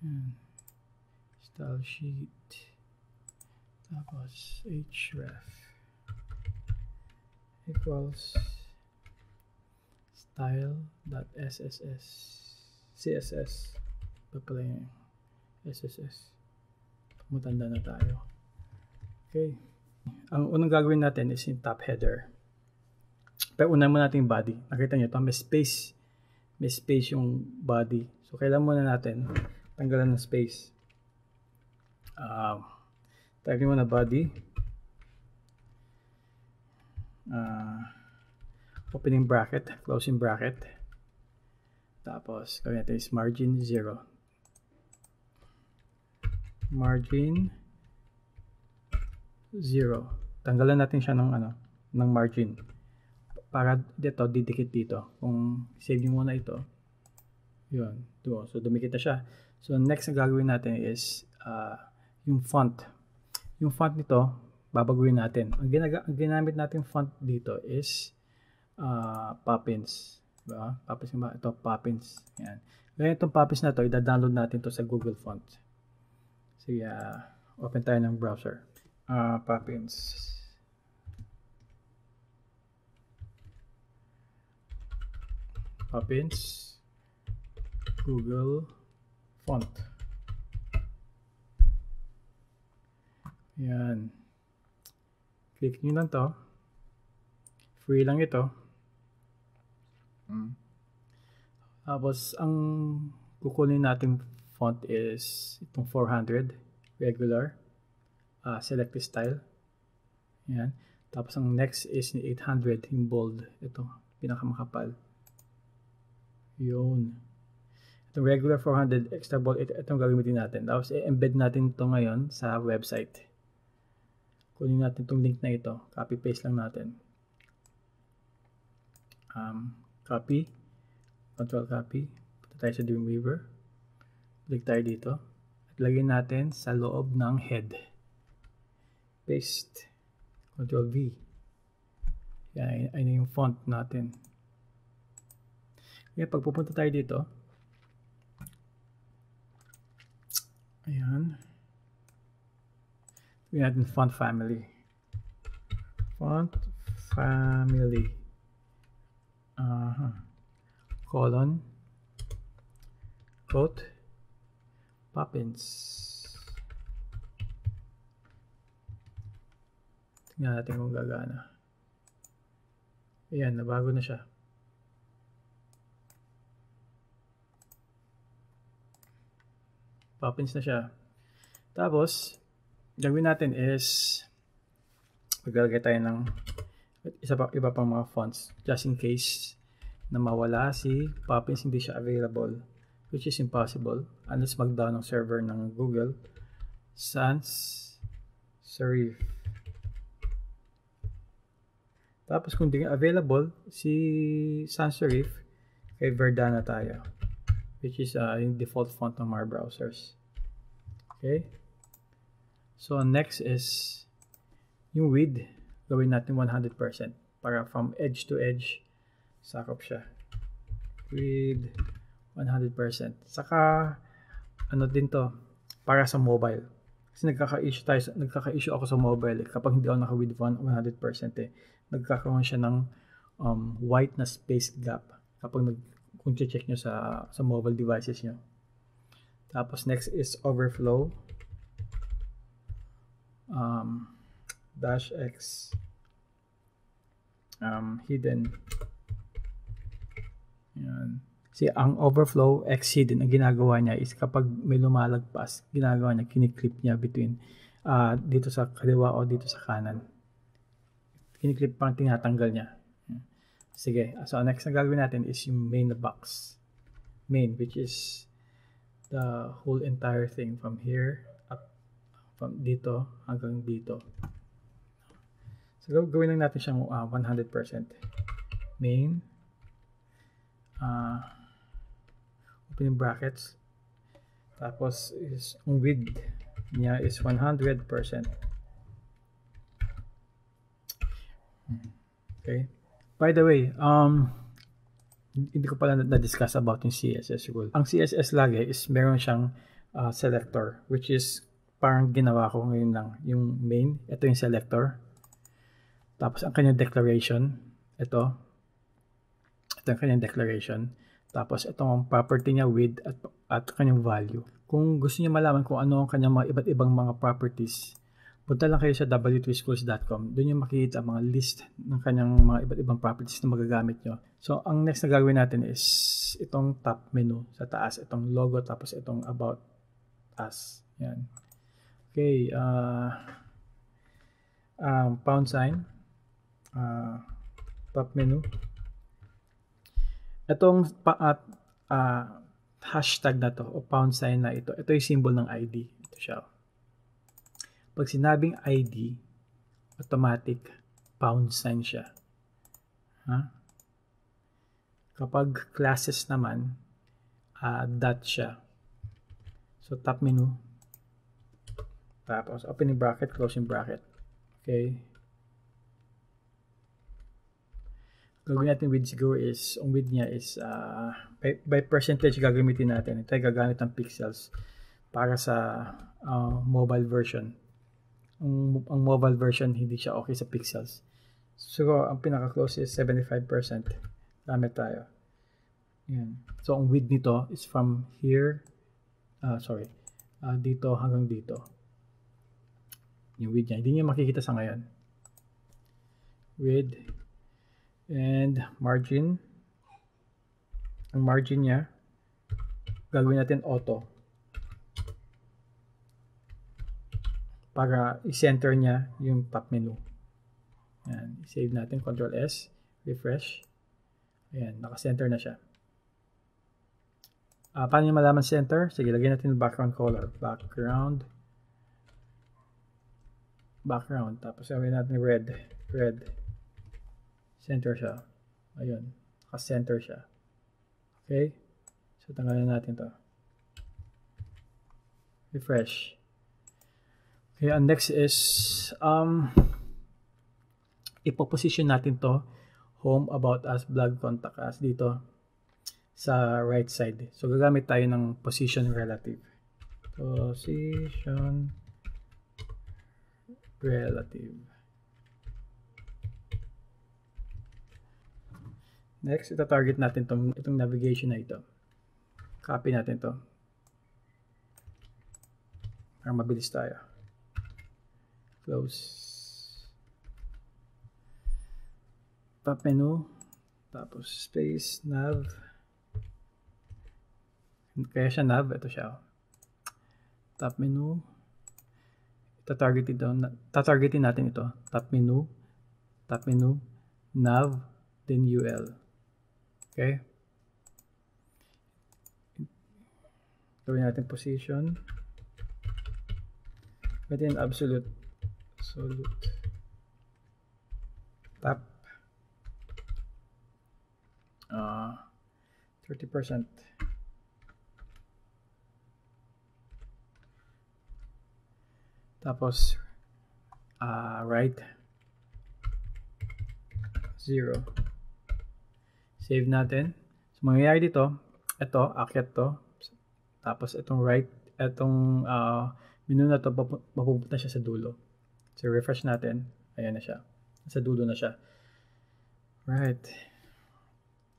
S1: Yan style sheet. Tapos href. Equals style.sss css pa pala yung sss matanda na tayo. Okay. Ang unang gagawin natin is yung top header. Pero unan mo natin yung body. Nakita nyo ito. May space may space yung body so kailangan muna natin tanggalan ng space um, type mo na body uh, opening bracket, closing bracket. Tapos, gawin natin is margin 0. Margin 0. Tanggalan natin siya ng ano, ng margin. Para dito, didikit dito. Kung save nyo muna ito, yun. Ito. So, dumikit na siya. So, next na gagawin natin is uh, yung font. Yung font nito, babaguhin natin. Ang, ginaga- ang ginamit natin font dito is uh, Poppins. Diba? Poppins ba? Ito, Poppins. Yan. Ngayon itong Poppins na to, ida-download natin to sa Google Font. Sige, uh, open tayo ng browser. Uh, Poppins. Poppins. Google Font. Yan. Click nyo lang to. Free lang ito. Mm. Tapos, ang kukunin nating font is itong 400, regular, uh, select style. Yan. Tapos, ang next is ni 800, yung bold. Ito, pinakamakapal. Yun. Itong regular 400, extra bold, ito, itong gagamitin natin. Tapos, i-embed natin ito ngayon sa website. Kunin natin itong link na ito. Copy paste lang natin. Um, copy. Control copy. Punta tayo sa Dreamweaver. Click tayo dito. At lagyan natin sa loob ng head. Paste. Control V. Yan ay yung font natin kaya pag pupunta tayo dito. Ayan. We have in font family. Font family. Uh -huh. colon. Quote. Poppins. Tingnan natin kung gagana. Ayan nabago na siya Poppins na siya. Tapos gagawin natin is maglalagay tayo ng isa pa, iba pang mga fonts just in case na mawala si Poppins hindi siya available which is impossible unless mag-down ng server ng Google. Sans Serif. Tapos kung di available si Sans Serif kay Verdana tayo which is uh, yung default font ng mga browsers okay So, next is yung width. Gawin natin 100% para from edge to edge sakop siya. Width 100%. Saka ano din to para sa mobile. Kasi nagkaka-issue tayo, nagkaka-issue ako sa mobile eh, kapag hindi ako naka-width 100% eh. Nagkakaroon siya ng um, white na space gap kapag nag kung check nyo sa sa mobile devices nyo. Tapos next is overflow. Um, dash x. Um, hidden. Yan. Si ang overflow x hidden ang ginagawa niya is kapag may lumalagpas ginagawa niya kiniklip niya between uh, dito sa kaliwa o dito sa kanan. Kiniklip pang tinatanggal niya sige so next na gagawin natin is yung main box main which is the whole entire thing from here from dito hanggang dito. So, gawin lang natin siyang uh, 100%. Main. Uh, opening brackets. Tapos, is, ang width niya is 100%. Okay. By the way, um, hindi ko pala na-discuss about yung CSS rule. Ang CSS lagi is meron siyang uh, selector which is parang ginawa ko ngayon lang yung main ito yung selector Tapos ang kanyang declaration, ito. Ito ang kanyang declaration. Tapos itong property niya with at, at kanyang value. Kung gusto niyo malaman kung ano ang kanyang mga iba't ibang mga properties, punta lang kayo sa w3schools.com. Doon yung makikita ang mga list ng kanyang mga iba't ibang properties na magagamit nyo. So, ang next na gagawin natin is itong top menu sa taas. Itong logo tapos itong about us. Yan. Okay. Uh, um, pound sign uh, top menu. Itong pa, at uh, hashtag na to o pound sign na ito, ito yung symbol ng ID. Ito siya. Pag sinabing ID, automatic pound sign siya. Ha? Kapag classes naman, uh, dot siya. So, top menu. Tapos, opening bracket, closing bracket. Okay. gagawin natin width siguro is, ang width niya is uh, by, by percentage gagamitin natin. Ito ay gagamit ng pixels para sa uh, mobile version. Ang, ang mobile version hindi siya okay sa pixels. So, ang pinaka-close is 75%. Gamit tayo. Yan. So, ang width nito is from here, uh, sorry, uh, dito hanggang dito. Yung width niya. Hindi niya makikita sa ngayon. Width and margin ang margin niya gagawin natin auto para i-center niya yung top menu yan, save natin control S refresh ayan, naka-center na siya uh, paano niya malaman center? sige, lagyan natin yung background color background background tapos gawin natin red red center siya. Ayun, naka-center siya. Okay? So, tanggalin natin to. Refresh. Okay, and next is, um, ipoposition natin to home, about us, blog, contact us dito sa right side. So, gagamit tayo ng position relative. Position relative. Next, ito target natin tong, itong navigation na ito. Copy natin to. Para mabilis tayo. Close. Top menu. Tapos space, nav. Kaya siya nav. Ito siya. Top menu. Tatargetin, ito, tatargetin natin ito. Top menu. Top menu. Nav. Then UL. Okay? Gawin natin position. Pwede yung absolute. Absolute. Tap. Uh, 30%. Tapos, uh, right. Zero. Save natin. So, mangyayari dito, ito, akyat to. Tapos, itong right, itong uh, menu na to, mapupunta siya sa dulo. So, refresh natin. Ayan na siya. Sa dulo na siya. Right.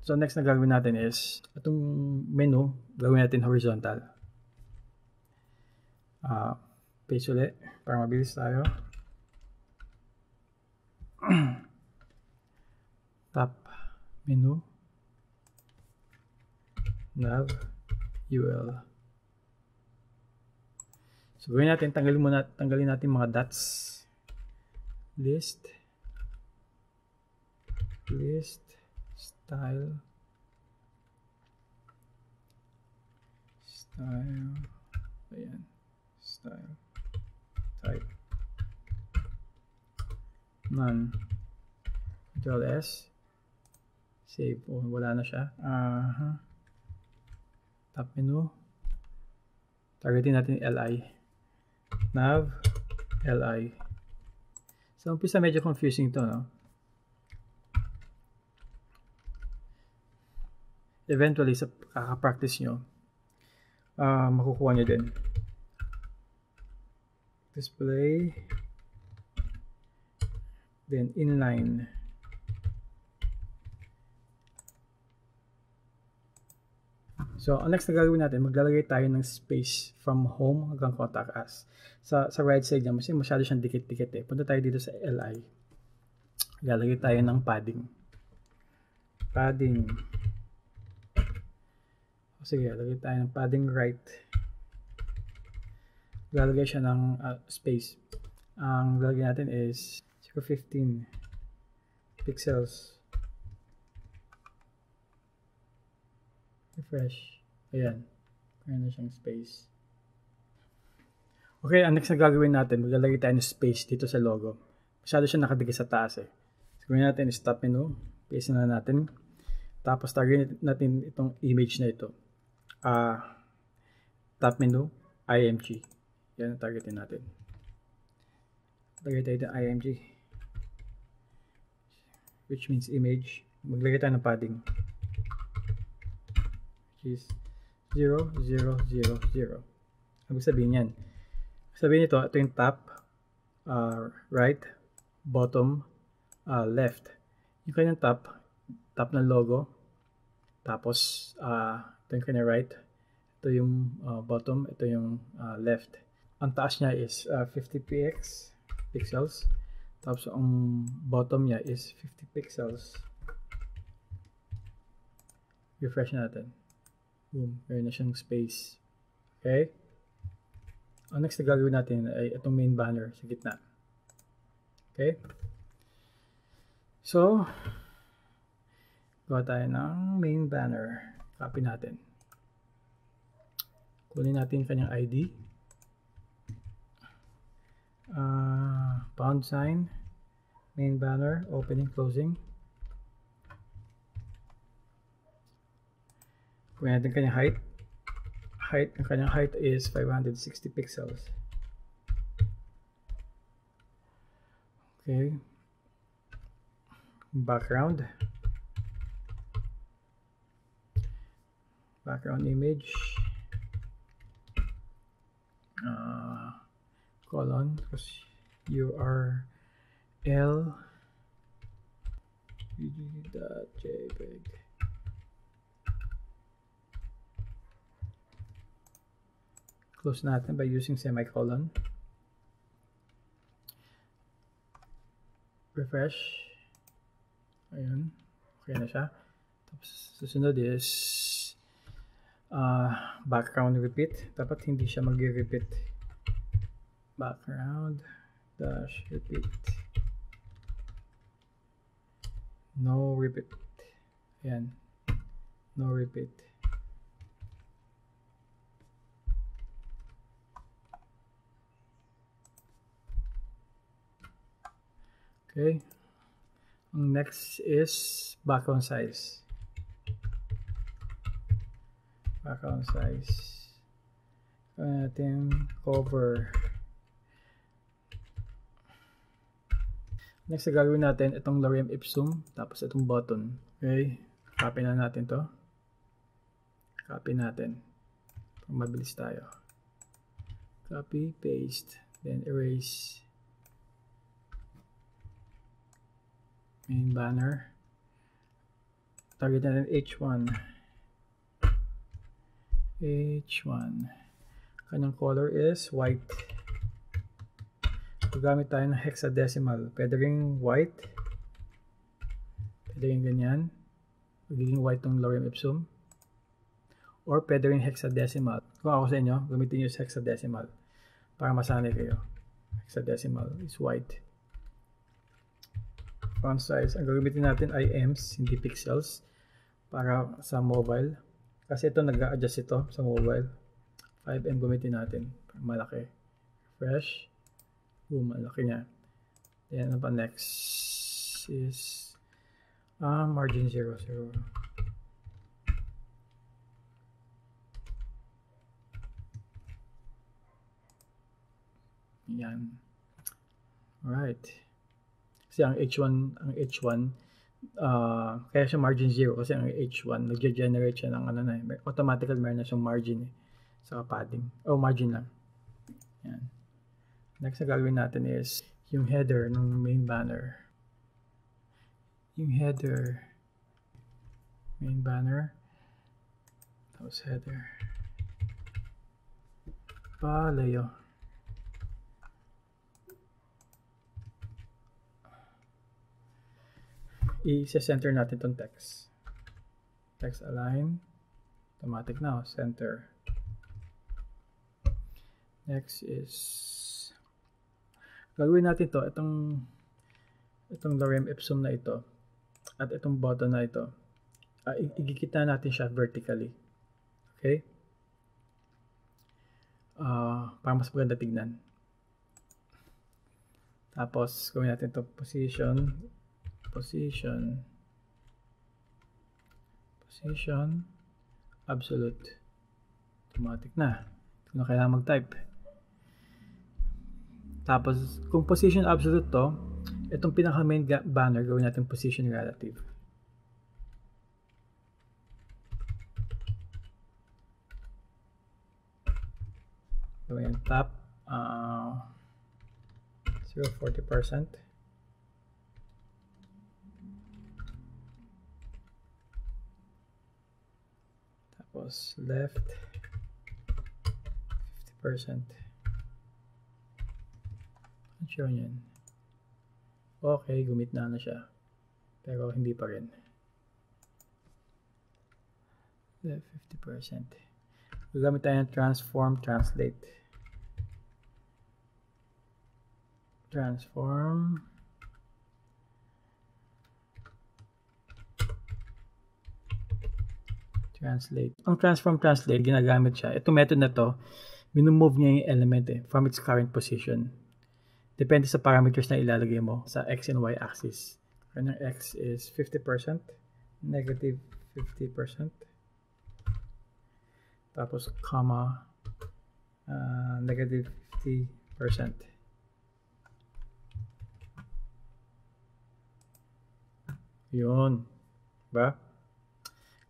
S1: So, next na gagawin natin is, itong menu, gawin natin horizontal. Uh, paste ulit, para mabilis tayo. Tap menu nav ul. So gawin natin, tanggalin muna, tanggalin natin mga dots. List. List. Style. Style. Ayan. Style. Type. None. Control S. Save. Oh, wala na siya. Uh -huh top menu targetin natin LI nav LI so umpisa medyo confusing to no? Eventually sa kaka-practice nyo uh, makukuha nyo din. Display. Then inline So, ang next na gagawin natin, maglalagay tayo ng space from home hanggang contact us. Sa, sa right side niya, kasi masyado siyang dikit-dikit eh. Punta tayo dito sa LI. Lalagay tayo ng padding. Padding. O sige, lalagay tayo ng padding right. Lalagay siya ng uh, space. Ang lalagay natin is 015 pixels. Refresh. Ayan. Meron na siyang space. Okay, ang next na gagawin natin, maglalagay tayo ng space dito sa logo. Masyado siya nakadikit sa taas eh. So, gawin natin is top menu. Paste na natin. Tapos, target natin itong image na ito. Uh, top menu, IMG. Yan ang targetin natin. Lagay tayo ng IMG. Which means image. Maglagay tayo ng padding. Which is 0, 0, 0, 0. Ang sabihin yan. Sabihin nito, ito yung top, uh, right, bottom, uh, left. Yung kanyang top, top ng logo, tapos uh, ito yung kanyang right, ito yung uh, bottom, ito yung uh, left. Ang taas niya is uh, 50 px pixels, tapos ang bottom niya is 50 pixels. Refresh natin. Boom. Meron na siyang space. Okay? Ang next na gagawin natin ay itong main banner sa gitna. Okay? So, gawa tayo ng main banner. Copy natin. Kunin natin kanyang ID. Uh, pound sign. Main banner. Opening, closing. Kung natin kanyang height, height, ang kanyang height is 560 pixels. Okay. Background. Background image. Uh, colon, because you are URL jpeg close natin by using semicolon. Refresh. Ayun. Okay na siya. Tapos susunod is uh, background repeat. Dapat hindi siya mag-repeat. Background dash repeat. No repeat. Ayan. No repeat. Okay. Ang next is background size. Background size. Kaya natin cover. Next na gagawin natin itong lorem ipsum tapos itong button. Okay. Copy na natin to. Copy natin. Mabilis tayo. Copy, paste, then erase. Main banner. Target natin H1 H1 kanyang color is white. Gagamit tayo ng hexadecimal. Pwede rin white. Pwede rin ganyan. Magiging white tong lorem ipsum. Or pwede rin hexadecimal. Kung ako sa inyo gamitin nyo hexadecimal para masanay kayo. Hexadecimal is white font size, ang gagamitin natin ay ems, hindi pixels para sa mobile. Kasi ito nag-a-adjust ito sa mobile. 5M gamitin natin. Malaki. Fresh. Boom, malaki niya. Then, ano pa next is ah, margin 0, 0. Yan. Alright. Kasi ang H1, ang H1, uh, ah, kaya siya margin 0 kasi ang H1, nag-generate siya ng ano na, eh, automatically meron na siyang margin eh, sa padding. Oh, margin lang. Yan. Next na gagawin natin is yung header ng main banner. yung header main banner tapos header palayo i-center natin tong text. Text align. Automatic now center. Next is gagawin natin to itong itong lorem ipsum na ito at itong button na ito. Uh, igikita natin siya vertically. Okay? Uh, para mas maganda tignan. Tapos gawin natin to position position. Position. Absolute. Automatic na. Kung na kailangan mag-type? Tapos kung position absolute to itong pinaka main banner gawin natin position relative. Gawin top uh, 0 Tapos left 50%. Ang sure niyan. Okay, gumit na na siya. Pero hindi pa rin. Left 50%. Gagamit tayo ng transform, translate. Transform. Translate. Ang transform translate, ginagamit siya. Itong method na to, minumove niya yung element eh, from its current position. Depende sa parameters na ilalagay mo sa x and y axis. Kanyang x is 50%, negative 50%, tapos comma, uh, negative 50%. Yun. Ba?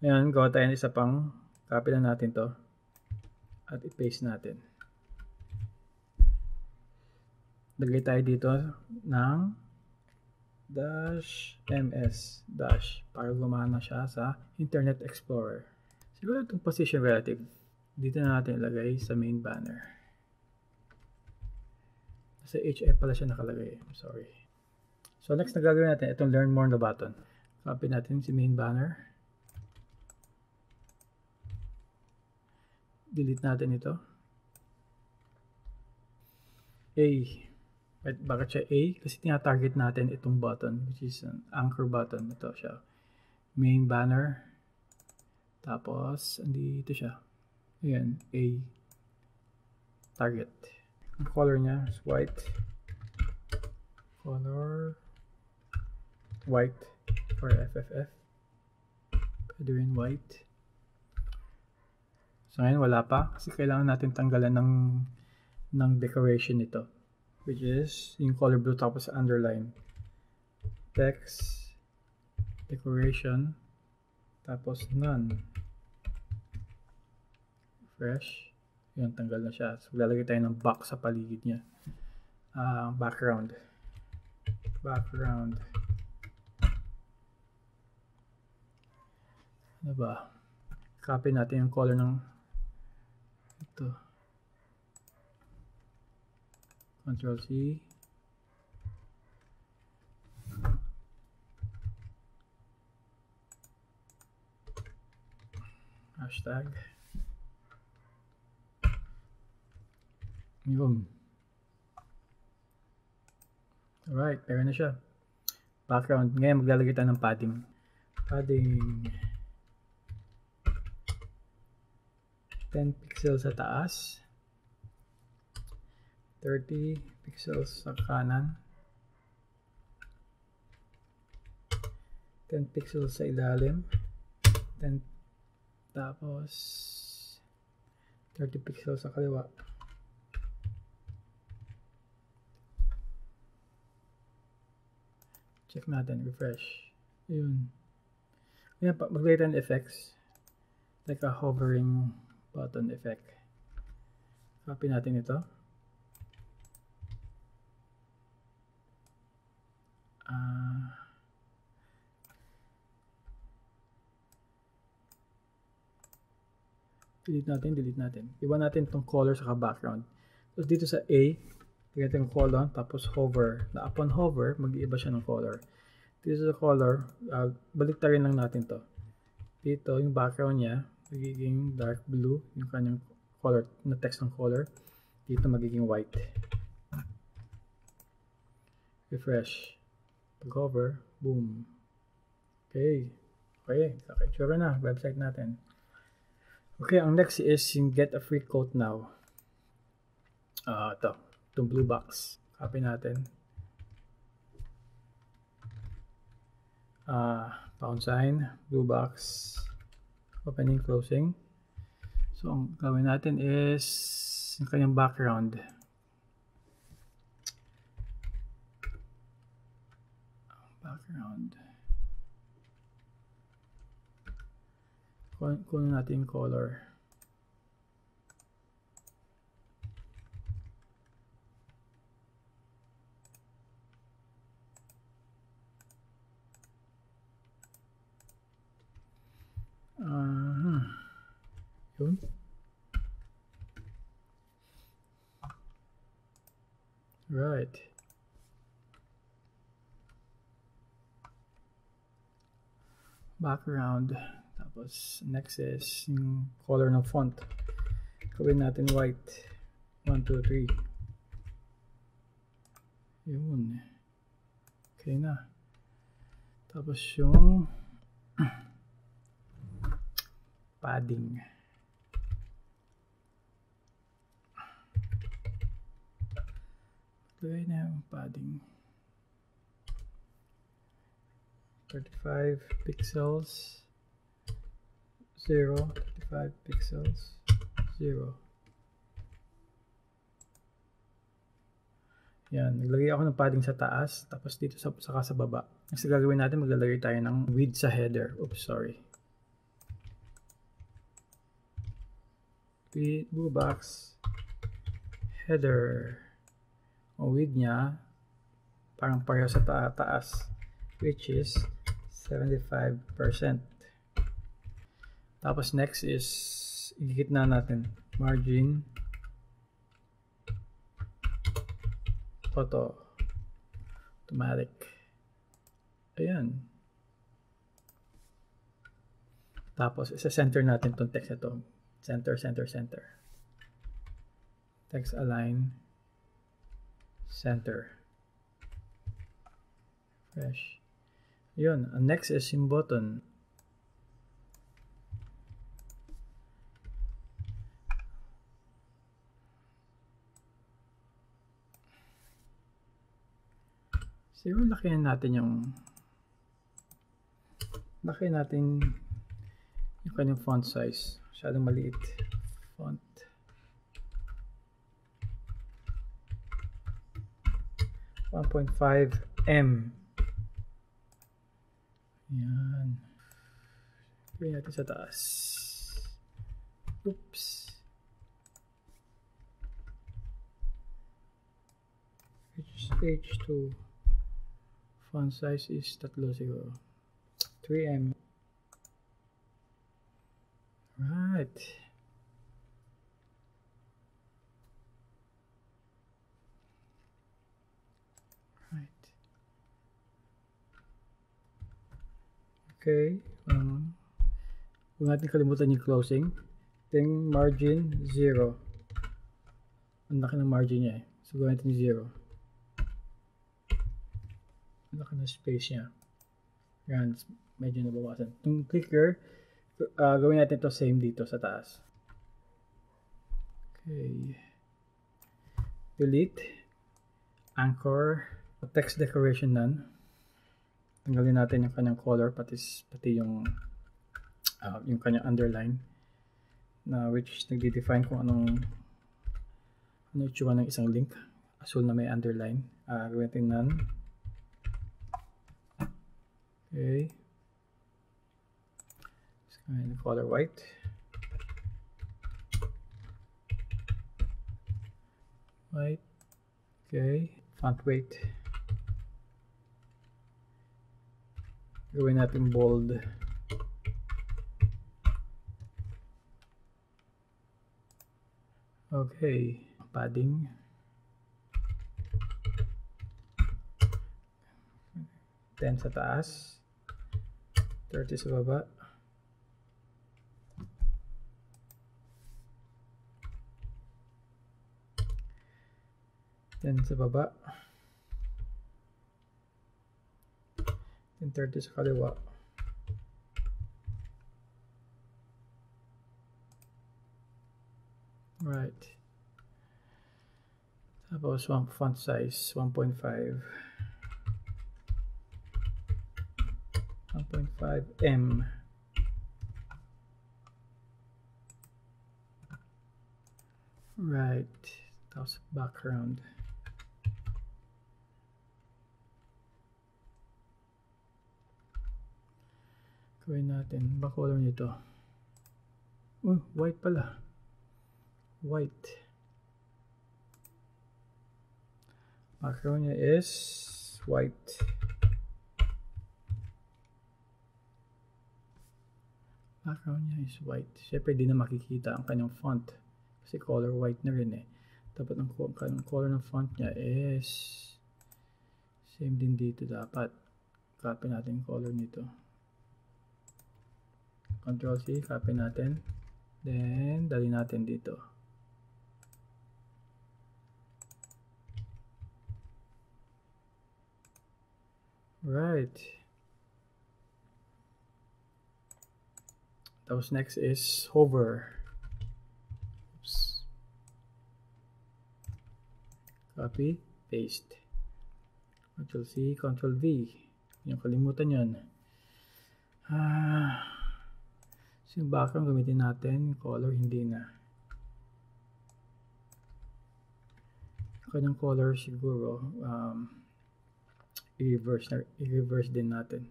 S1: Ngayon, gawa tayo ng isa pang copy lang natin to at i-paste natin. Lagay tayo dito ng dash ms dash para gumana siya sa Internet Explorer. Siguro itong position relative dito na natin ilagay sa main banner. Sa HF pala siya nakalagay. I'm sorry. So next na gagawin natin itong learn more na button. Copy natin si main banner. Delete natin ito. A. Bakit siya A? Kasi tina-target natin itong button, which is an anchor button. Ito siya. Main banner. Tapos, andito siya. Ayan, A. Target. Ang color niya is white. Color white for FFF. Pwede rin white. So ngayon wala pa. Kasi kailangan natin tanggalan ng ng decoration nito. Which is yung color blue tapos underline. Text decoration tapos none. Fresh. Yun tanggal na siya. So lalagay tayo ng box sa paligid niya. Uh, background. Background. Ano ba? Copy natin yung color ng ito control C. Hashtag. yun alright pera na siya. Background. Ngayon maglalagay tayo ng padding. Padding 10 pixels sa taas. 30 pixels sa kanan. 10 pixels sa ilalim. 10 tapos 30 pixels sa kaliwa. Check natin refresh. Yun Ayan, maglagay tayo ng effects. Like a hovering button effect. Copy natin ito. Uh, delete natin, delete natin. Iwan natin itong color sa background. Tapos dito sa A, lagyan natin colon, tapos hover. Na upon hover, mag-iiba siya ng color. Dito sa color, ah, uh, baliktarin lang natin to. Dito, yung background niya, magiging dark blue, yung kanyang color, na text ng color. Dito magiging white. Refresh. Pag-hover, boom. Okay. Okay, kakaitsura na, website natin. Okay, ang next is yung get a free quote now. Ah, uh, ito. Itong blue box. Copy natin. Ah, uh, pound sign, blue box, opening, closing. So, ang gawin natin is yung kanyang background. Background. kunin natin yung color. Uh-huh. Yun. Right. Background. Tapos, next is yung color ng font. Gawin natin white. 1, 2, 3. Yun. Okay na. Tapos yung padding. Lagay na yung padding. 35 pixels. 0, 35 pixels, 0. Yan, naglagay ako ng padding sa taas, tapos dito sa, saka sa baba. Next gagawin natin, maglalagay tayo ng width sa header. Oops, sorry. Blue box, header. Ang width niya, parang pareho sa ta taas, which is 75%. Tapos next is igigit na natin margin. Auto automatic. Ayan. Tapos isa-center natin tong text ito center center center. Text align. Center. Fresh. Yun next is yung button. Siguro lakihan natin yung lakihan natin yung kanyang font size. Masyadong maliit. Font. One point five M. Yan. Gawin natin sa taas. Oops. H2 font size is tatlo siguro 3M right right okay um, huwag natin kalimutan yung closing. Ting margin 0 ang laki ng margin niya eh. So gawin natin 0 laki ng space niya. Yan, medyo nabawasan. Yung clicker, uh, gawin natin to same dito sa taas. Okay. Delete. Anchor. Text decoration none. Tanggalin natin yung kanyang color, pati, pati yung uh, yung kanyang underline na which nagde-define kung anong ano itsura ng isang link. Asul na may underline. Uh, gawin natin none. Okay. And color white. White. Okay. Font weight. Gawin natin bold. Okay, padding. Ten sa taas. 30 sa baba. Ten sa baba. 10.30 sa kaliwa. Right. Tapos one font size 1.5. 1.5 M. Right. Tapos background. Gawin natin. Ba color nito? Oh, white pala. White. Background niya is white. Background niya is white. Siyempre, di na makikita ang kanyang font. Kasi color white na rin eh. Dapat ang, ang color ng font niya is same din dito dapat. Copy natin color nito. Control C, copy natin. Then, dali natin dito. Right. Tapos next is hover. Oops. Copy, paste. Control C, Control V. Yung kalimutan yun. Ah. So yung background gamitin natin, color hindi na. Kanyang color siguro, um, i-reverse, na, i-reverse din natin.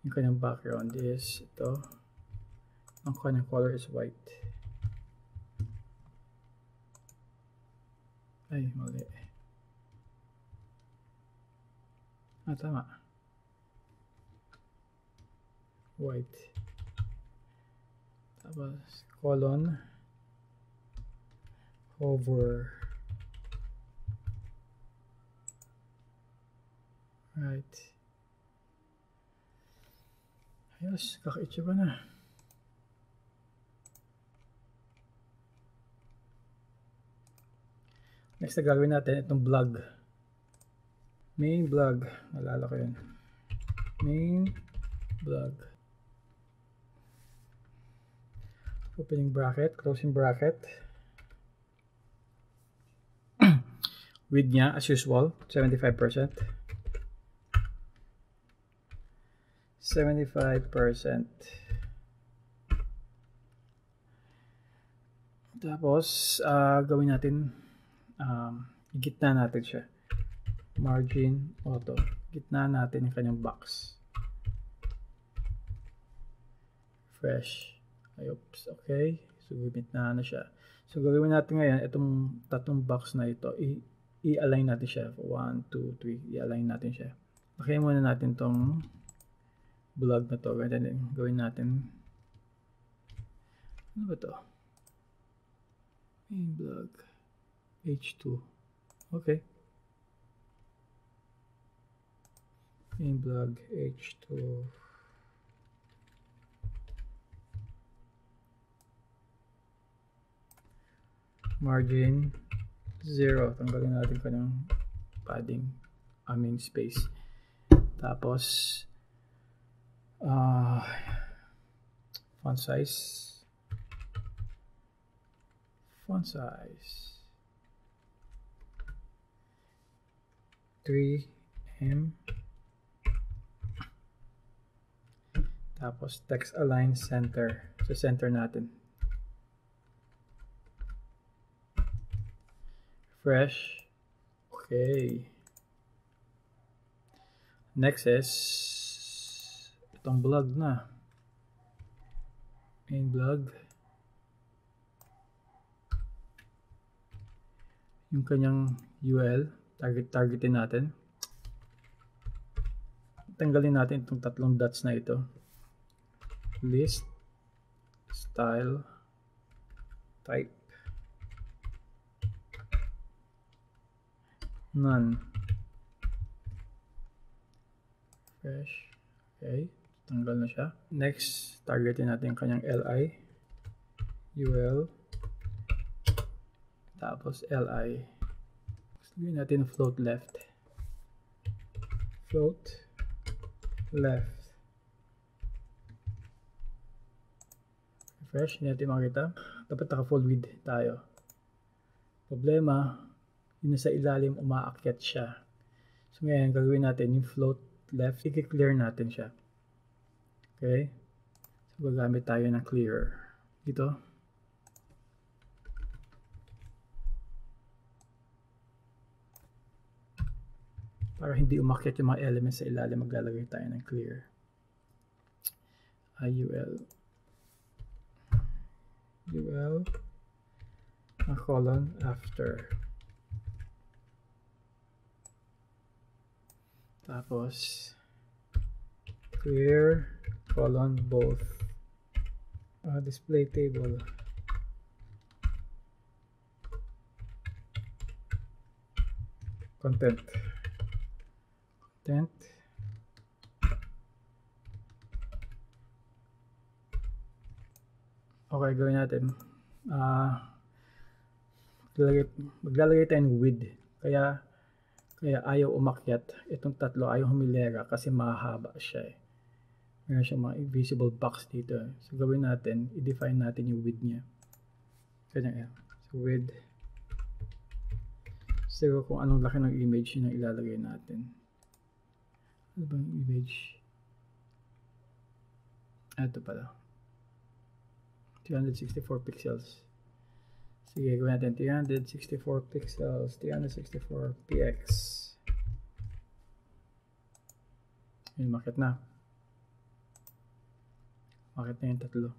S1: Yung kanyang background is ito. Ang kanyang color is white. Ay, mali. Ah, tama. White. Tapos, colon, hover, right. Ayos, kakaitsura na. Next na gagawin natin itong blog. Main blog. Nalala ko yun. Main blog. Opening bracket, closing bracket. Width niya, as usual, 75%. 75%. Tapos, uh, gawin natin, um, gitna natin siya. Margin, auto. Gitna natin yung kanyang box. Fresh. Oops, okay. So, gumit na na siya. So, gagawin natin ngayon, itong tatlong box na ito, i-align natin siya. 1, 2, 3, i-align natin siya. Okay muna natin tong vlog na to. Ganyan gawin natin. Ano ba to? Main vlog. H2. Okay. Main vlog H2. Margin 0 tanggalin natin ko ng padding I mean space. Tapos uh, font size. Font size. 3M tapos text align center. So center natin fresh. Okay. Next is itong blog na. Main blog. Yung kanyang UL, target targetin natin. Tanggalin natin itong tatlong dots na ito. List, style, type. None. Fresh. Okay. Tanggal na siya. Next, targetin natin kanyang li. ul. Tapos li. Sabihin natin float left. Float left. Refresh, hindi natin makita. Dapat naka full width tayo. Problema, yun sa ilalim umaakyat siya. So ngayon, gagawin natin yung float left, i-clear natin siya. Okay? So gagamit tayo ng clear. Dito. Para hindi umakyat yung mga elements sa ilalim, maglalagay tayo ng clear. IUL. UL a colon after. Tapos, clear colon both. Uh, display table. Content. Content. Okay gawin natin. Uh, maglalagay, maglalagay tayo ng width. Kaya kaya ayaw umakyat itong tatlo ayaw humilera kasi mahaba siya eh. Meron siyang mga invisible box dito. So gawin natin i-define natin yung width niya. Kanya yan so width zero kung anong laki ng image yun ilalagay natin. Ano bang image? Ito pala. 264 pixels. Sige, gawin natin 364 pixels, 364 px. Yun, makit na. Makit na yung tatlo.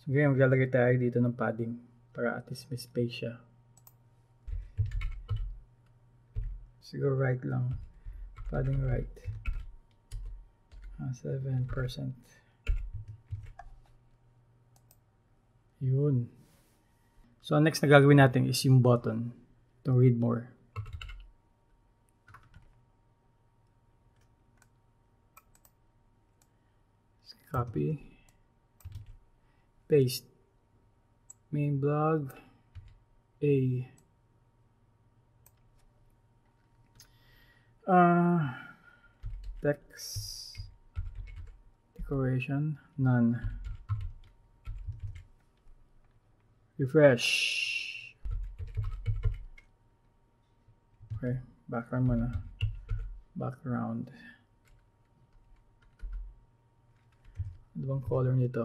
S1: So, ngayon, maglalagay tayo dito ng padding para at least may space siya. Siguro right lang. Padding right. Uh, 7%. Yun. So, next na gagawin natin is yung button. To read more. Copy. Paste. Main blog. A. Uh, text. Decoration. None. Refresh. Okay, background muna. Background. Ano bang color nito?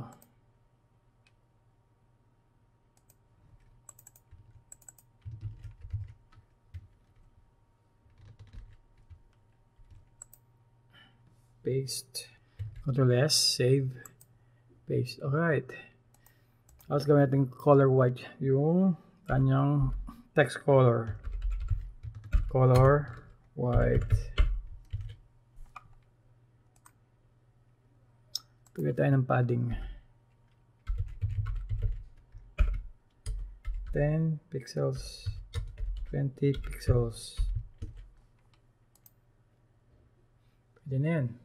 S1: Paste. Control S, save, paste. Alright. Tapos gawin natin color white yung kanyang text color. Color white. Pagay tayo ng padding. 10 pixels, 20 pixels. Pwede na yan.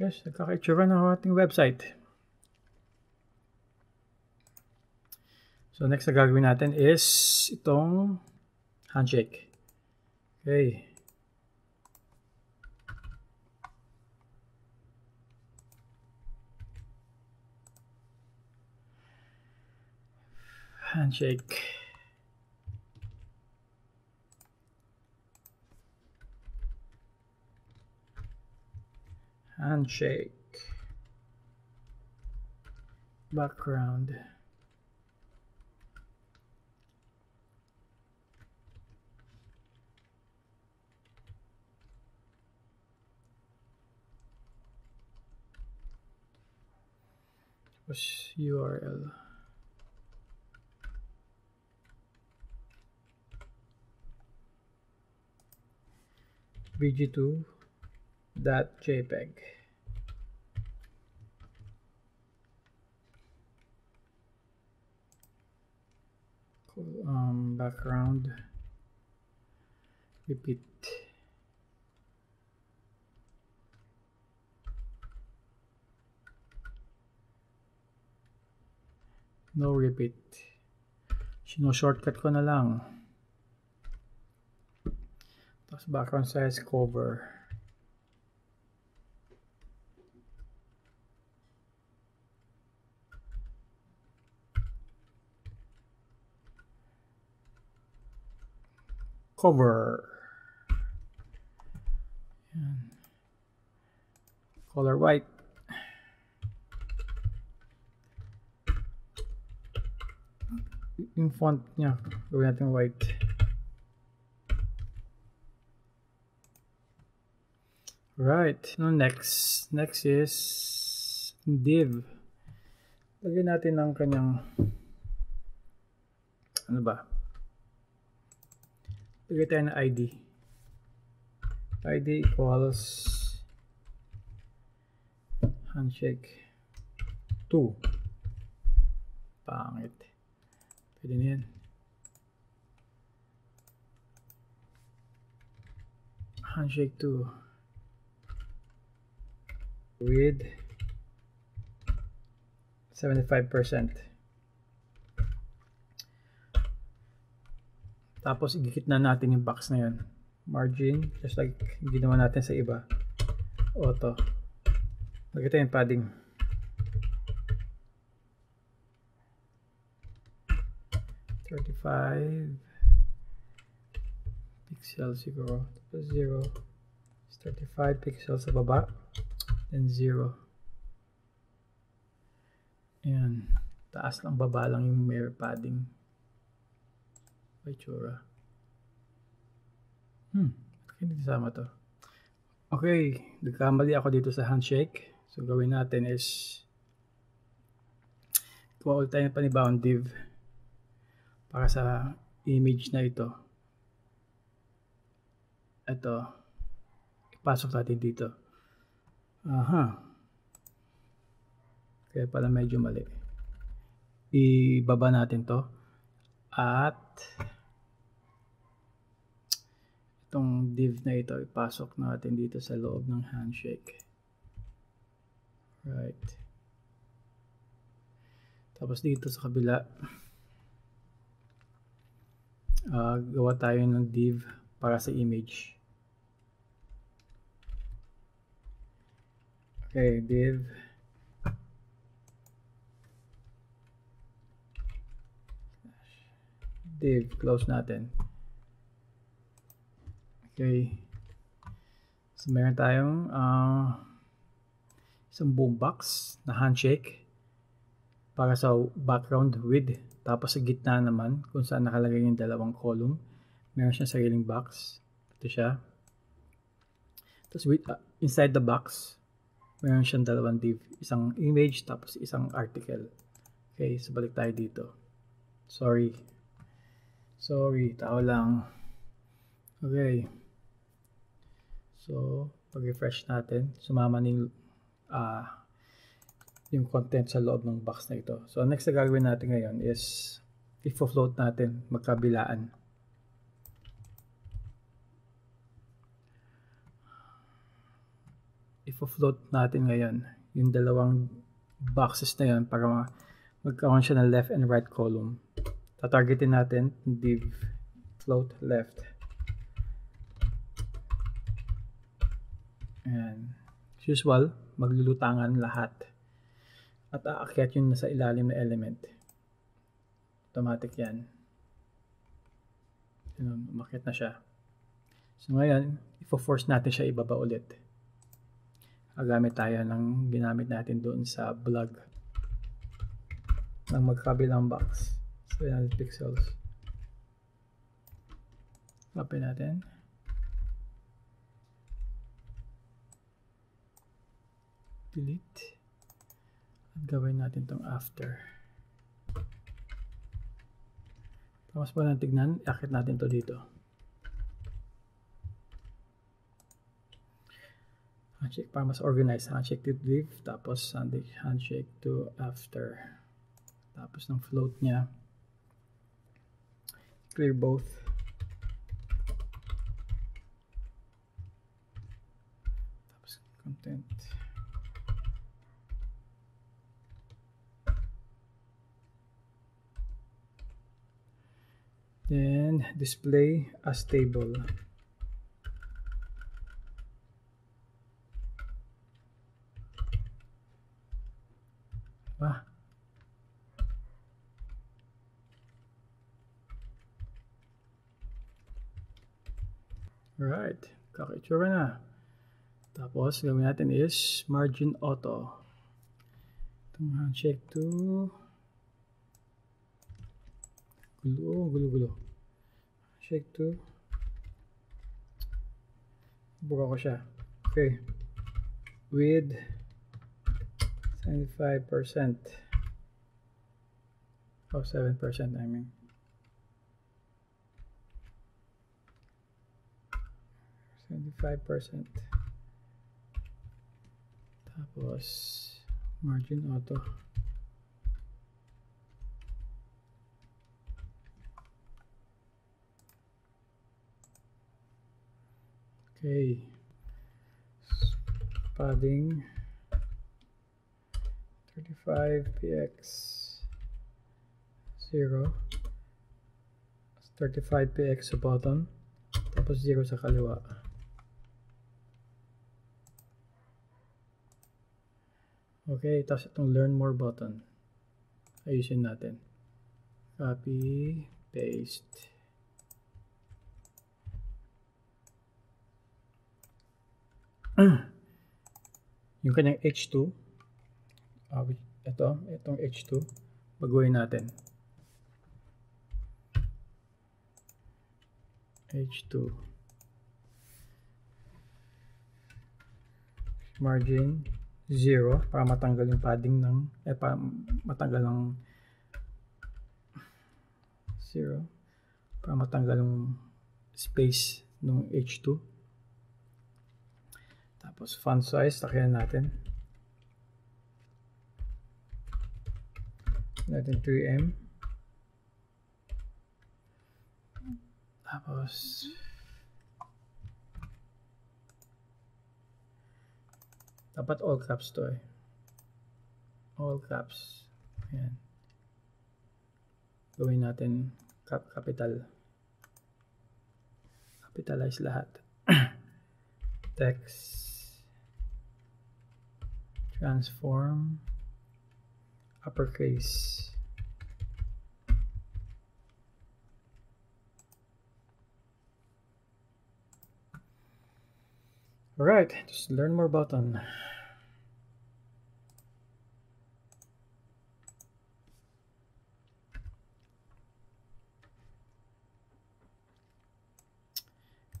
S1: Yes, nagkakaitsura ng ating website. So next na gagawin natin is itong handshake. Okay. Handshake. Handshake. Background. Was URL bg2 jpeg. Um, background. Repeat. No repeat. Sino shortcut ko na lang? Tapos background size cover cover. Yan. color white. Yung font niya gawin natin white. Right no next next is div. Lagyan natin ng kanyang ano ba ng ID ID equals handshake 2 pangit Pwede na yan. Handshake 2 with 75%. Tapos igikit na natin yung box na yun. Margin, just like ginawa natin sa iba. Auto. Lagay tayo yung padding. 35 pixels siguro tapos 0 35 pixels sa baba then 0 ayan taas lang baba lang yung mirror padding may tsura hmm hindi kasama to? Okay nagkamali ako dito sa handshake. So gawin natin is kuha ulit tayo ng panibawang div para sa image na ito. Ito ipasok natin dito. Aha. Kaya pala medyo mali. Ibaba natin to at itong div na ito ipasok natin dito sa loob ng handshake. Right. Tapos dito sa kabila uh, gawa tayo ng div para sa image. Okay div. Div close natin okay so meron tayong uh, isang boombox na handshake para sa background with tapos sa gitna naman, kung saan nakalagay yung dalawang column, meron siyang sariling box. Ito siya. Tapos with, uh, inside the box, meron siyang dalawang div. Isang image, tapos isang article. Okay, so balik tayo dito. Sorry. Sorry, tao lang. Okay. So, pag-refresh natin, sumama ni uh, yung content sa loob ng box na ito. So, next na gagawin natin ngayon is i-float natin magkabilaan. I-float natin ngayon yung dalawang boxes na yun para magkaroon siya ng left and right column. Tatargetin natin div float left. And as usual, maglulutangan lahat at aakyat yun sa ilalim na element. Automatic yan. Yun, umakyat na siya. So ngayon, ifo-force natin siya ibaba ulit. Gagamit tayo ng ginamit natin doon sa blog ng magkabilang box. 700 pixels. Open natin. Delete. Gawin natin tong after. Tapos pa natin tignan akit natin to dito. Handshake para mas organized. Handshake to div tapos handshake to after. Tapos ng float nya clear both. Content. Then display as table. Ah. Alright, kakaitsura na. Tapos, gawin natin is margin auto. Itong handshake to gulo, gulo, gulo. Shake to buka ko siya. Okay. With 75% oh 7% I mean Seventy-five percent. Tapos margin auto. Okay. Padding 35 px 0 35 px sa bottom. Tapos 0 sa kaliwa. Okay tapos itong learn more button. Ayusin natin. Copy paste yung kanyang H2 uh, ito, itong H2 baguhin natin. H2 margin 0 para matanggal yung padding ng eh para matanggal ng 0 para matanggal yung space ng H2 tapos font size takyan natin. Natin 3M tapos dapat all caps to eh. All caps. Ayan. Gawin natin cap capital. Capitalize lahat. Text transform uppercase. Alright, just learn more button.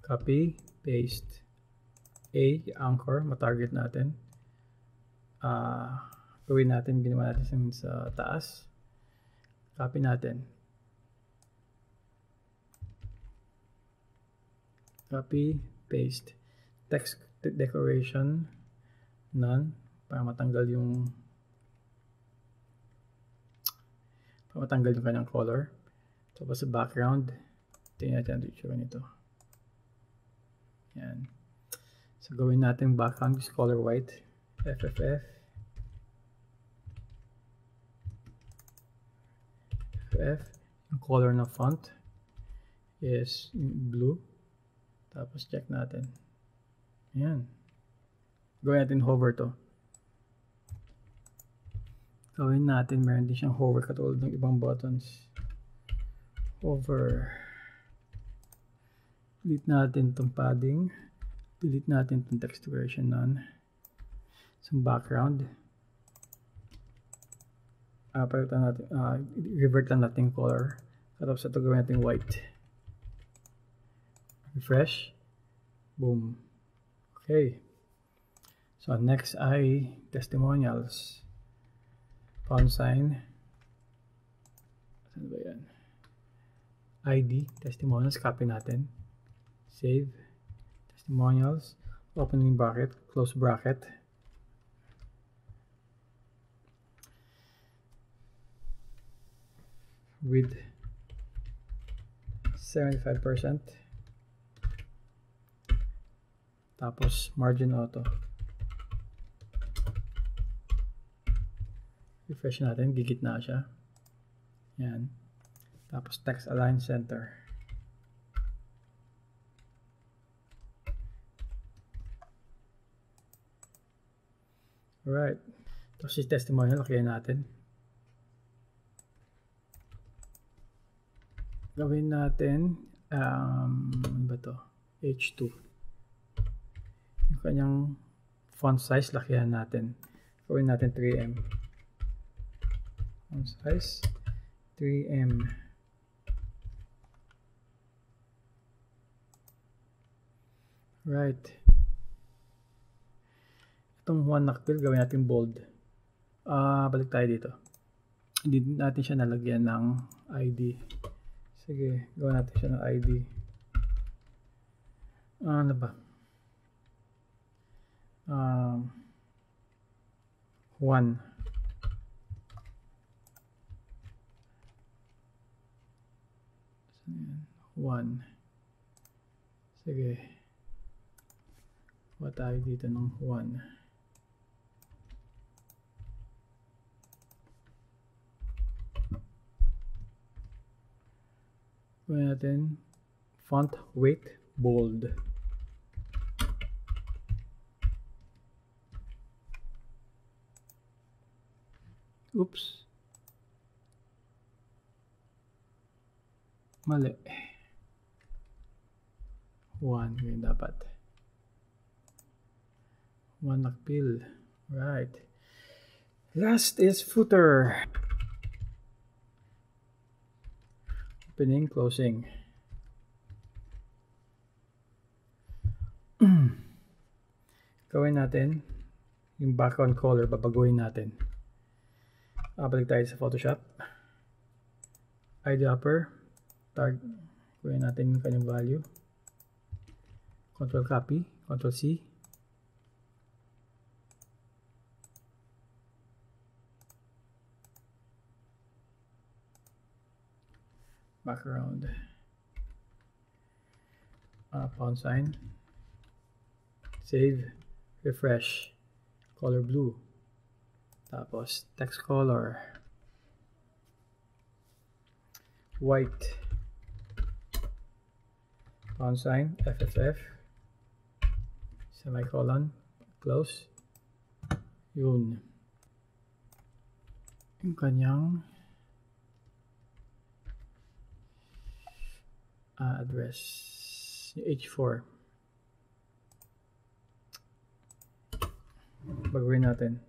S1: Copy, paste. A, anchor, matarget natin. Uh, gawin natin, ginawa natin sa taas. Copy natin. Copy, paste. Text decoration, none, para matanggal yung para matanggal yung kanyang color. Tapos sa background, tingnan natin ang itsura nito. Yan. So, gawin natin background is color white. FFF. F, yung color ng font is blue. Tapos check natin. Ayan. Gawin natin hover to. Gawin natin, meron din siyang hover katulad ng ibang buttons. Hover. Delete natin itong padding. Delete natin itong texturation none. Some background uh, palitan natin, uh, revert lang natin color. Tapos ito gawin natin white. Refresh. Boom. Okay. So next ay testimonials. Pound sign. Saan ba yan? ID, testimonials, copy natin. Save. Testimonials. Opening bracket, close bracket. With 75%. Tapos margin auto. Refresh natin, gigit na siya. Yan. Tapos text align center. Alright. Tapos si testimonial, kaya natin. Gawin natin, um, ano ba to? H2. Yung kanyang font size, lakihan natin. Gawin natin 3M. Font size, 3M. Right. Itong one knockbill, gawin natin bold. Ah, uh, balik tayo dito. Hindi natin siya nalagyan ng ID. Sige, gawin natin siya ng ID. Ano ba? Um, one. One. Sige. Kuha tayo dito ng 1. Kuha natin font weight bold. Oops. Mali. 1 yun dapat. One nakpil. Right. Last is footer. Opening, closing. Gawin natin yung background color, babaguhin natin. Uh, balik tayo sa Photoshop. ID upper. Tag. Gawin natin yung kanyang value. Control copy. Control C. background. Uh, pound sign. Save. Refresh. Color blue. Tapos text color. White. Pound sign. FFF semicolon. Close. Yun. Yung kanyang uh, address h4 baguhin natin.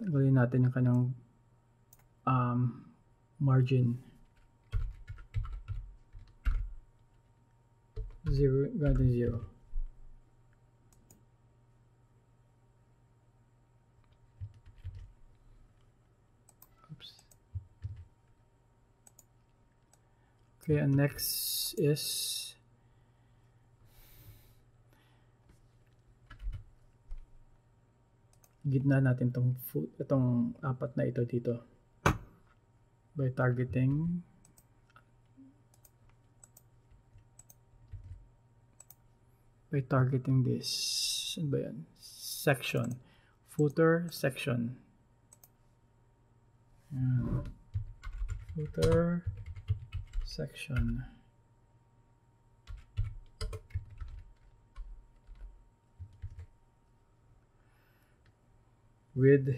S1: Tanggalin natin yung kanyang um, margin. 0 ganda 0 Okay, and next is gitna natin tong food, itong apat na ito dito by targeting by targeting this ano ba yan? section footer section yan. footer section. With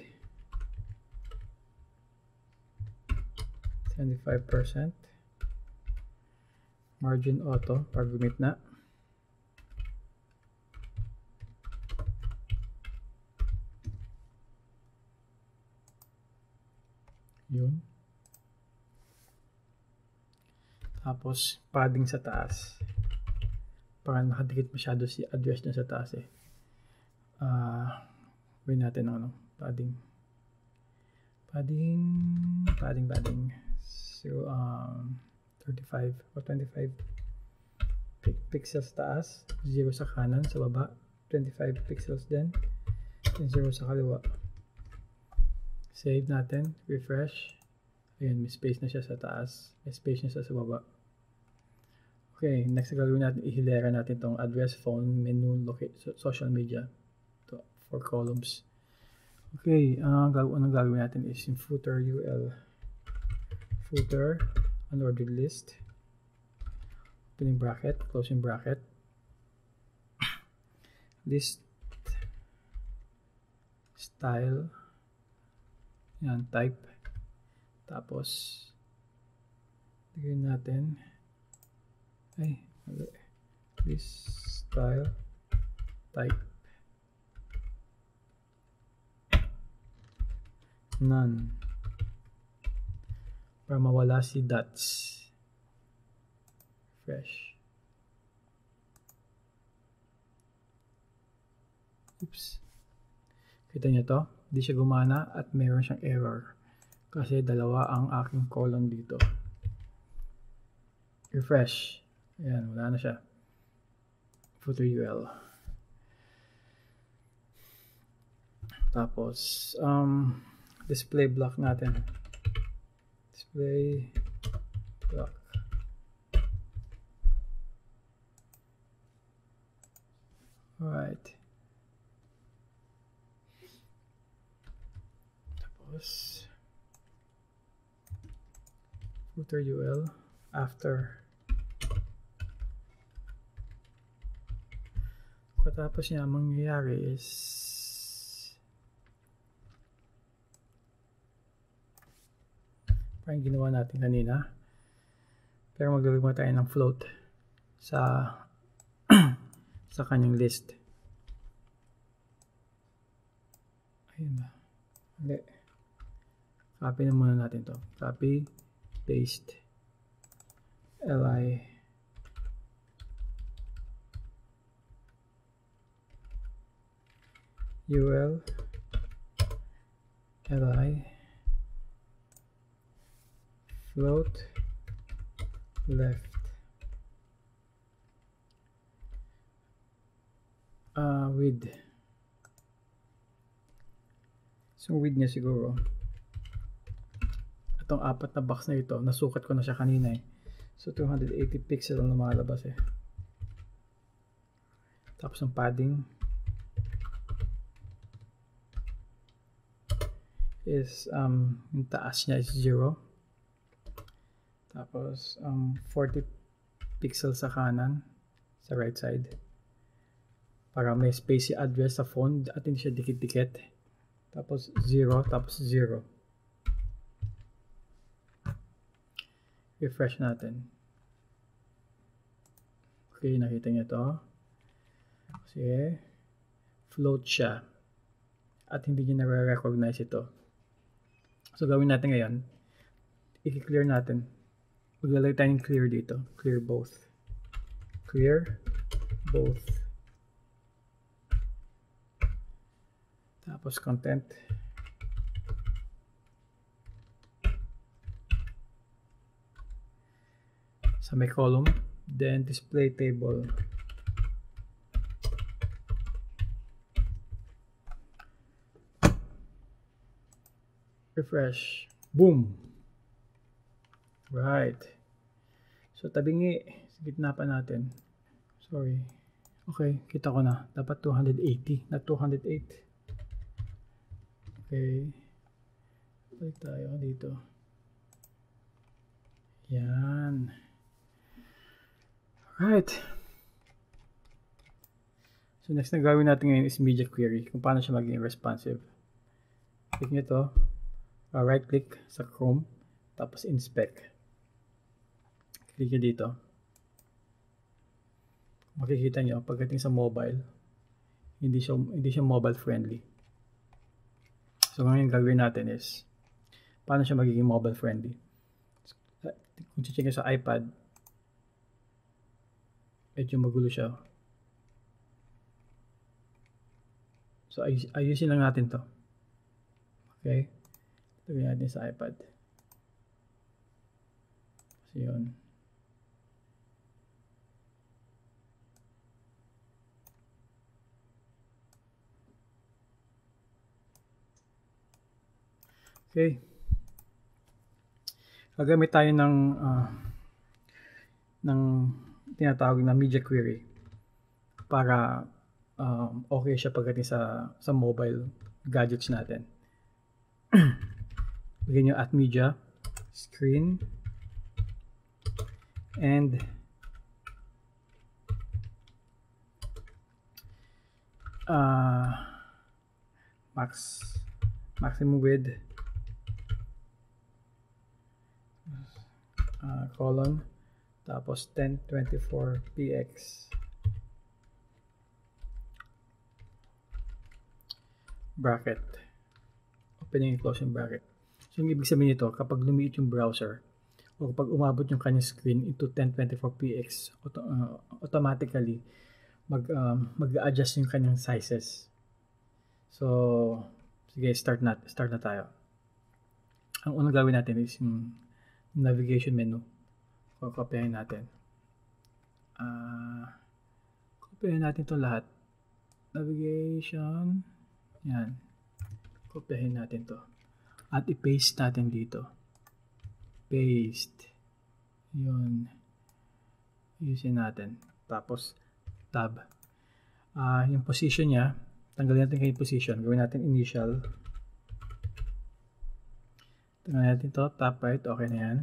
S1: 75% margin auto pag na. Yun Tapos, padding sa taas. Para nakadikit masyado si address niya sa taas eh. Uh, gawin natin ng ano, padding. Padding, padding, padding. So, um, 35 or 25 pixels taas, 0 sa kanan, sa baba, 25 pixels din, and 0 sa kaliwa. Save natin, refresh. Ayan, may space na siya sa taas. May space na siya sa baba. Okay, next na gagawin natin, ihilera natin tong address, phone, menu, locate, social media. To, four columns. Okay, ang uh, gagawin, anong gagawin natin is yung footer UL. Footer, unordered list. Opening bracket, closing bracket. List style. Yan, type. Tapos, lagyan natin, ay, mali. This style, type. None. Para mawala si dots. Fresh. Oops. Kita niyo to? Hindi siya gumana at meron siyang error. Kasi dalawa ang aking column dito. Refresh. Ayan, wala na siya. Footer UL. Tapos, um, display block natin. Display block. Alright. Tapos, footer UL after. Katapos niya, mangyayari is parang ginawa natin kanina. Pero maglalagay tayo ng float sa sa kanyang list. Ayun na. Hindi. Copy na muna natin to. Copy, paste, li, ul, li, float, left. uh, width so width niya siguro itong apat na box na ito nasukat ko na siya kanina eh so 280 pixel ang lumalabas eh tapos ang padding is um, yung taas niya is 0 tapos um, 40 pixel sa kanan sa right side para may space address sa phone at hindi siya dikit-dikit. Tapos 0, tapos 0. Refresh natin. Okay, nakita niyo to. Kasi float siya. At hindi niya na-recognize ito. So, gawin natin ngayon. I-clear natin. Maglalagay tayo ng clear dito. Clear both. Clear both. Tapos content. May column. Then display table. Refresh. Boom! Right. So tabingi. Sa gitna pa natin. Sorry. Okay, kita ko na. Dapat 280, not 208. Okay. Balik tayo dito. Yan. Alright. So next na gawin natin ngayon is media query. Kung paano siya maging responsive. Click nyo to. Uh, right click sa Chrome. Tapos inspect. Click nyo dito. Makikita nyo pagdating sa mobile. Hindi siya, hindi siya mobile friendly. So ngayon gagawin natin is paano siya magiging mobile friendly. Kung check sa iPad, medyo magulo siya. So ay ayusin lang natin to. Okay? Lagyan natin sa iPad. So yun. Okay. gagamit tayo ng uh, ng tinatawag na media query para um, okay siya pagdating sa sa mobile gadgets natin. Bigyan nyo at media, screen, and uh, max maximum width uh, colon tapos 1024 px bracket opening and closing bracket so yung ibig sabihin nito kapag lumiit yung browser o kapag umabot yung kanyang screen into 1024 px auto, uh, automatically mag um, mag-adjust yung kanyang sizes. So sige, start na start na tayo. Ang unang gawin natin is yung navigation menu. Kokopyahin natin. Uh, kopyahin natin 'to lahat. Navigation. Yan. Kopyahin natin 'to. At i-paste natin dito. Paste. Yun. Usin natin. Tapos tab. Uh, yung position niya, tanggalin natin kay position. Gawin natin initial. Tanggalin natin to top right. Okay na yan.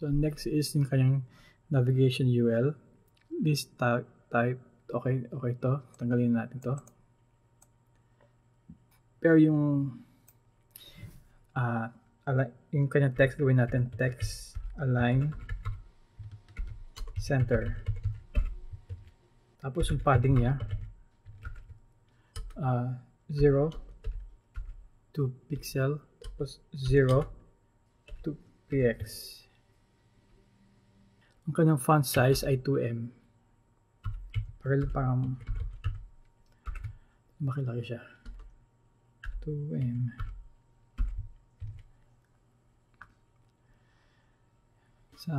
S1: So, next is yung kanyang navigation UL. List type. Okay, okay to. Tanggalin natin to. Pero yung uh, yung kanyang text, gawin natin text align center. Tapos yung padding niya, uh, 0 to pixel, tapos 0 to px. Ang kanyang font size ay 2M. Para parang makilaki siya. 2M. Sa,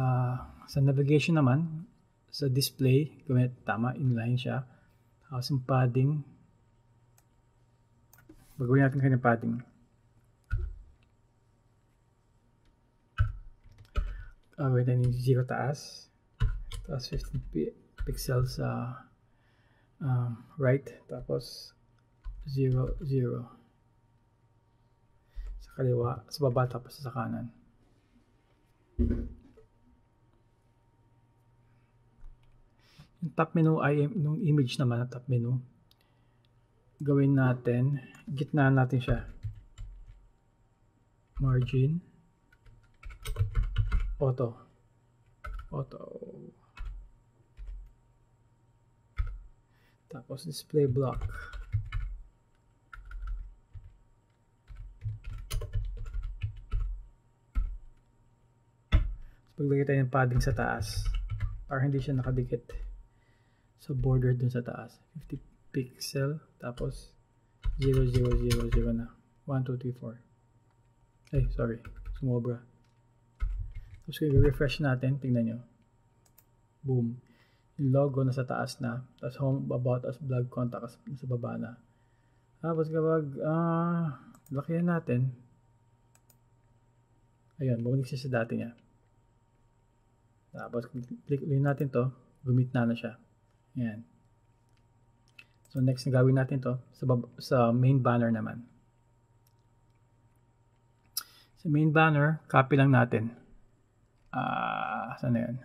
S1: sa navigation naman, sa display, gawin tama, inline siya. Tapos yung padding, bagawin natin kanyang padding. Gawin natin yung 0 taas. Tapos 15 pixels sa um, right. Tapos 0, 0. Sa kaliwa, sa baba, tapos sa kanan. Yung top menu ay yung image naman na top menu. Gawin natin, gitna natin siya. Margin. Auto. Auto. Tapos display block. Paglagay tayo ng padding sa taas para hindi siya nakadikit sa border dun sa taas 50 pixel tapos 0 0 0 0 na 1 2 3 4 ay sorry sumobra tapos kung refresh natin. Tingnan nyo. Boom. Yung logo na sa taas na. Tapos home about us blog contact sa baba na. Tapos kapag uh, lakihan natin. Ayun bumalik siya sa dati niya. Tapos click ulit natin to. Gumit na siya. Yan. So next na gawin natin to sa, sa main banner naman. Sa main banner, copy lang natin. Ah, uh, saan na yan?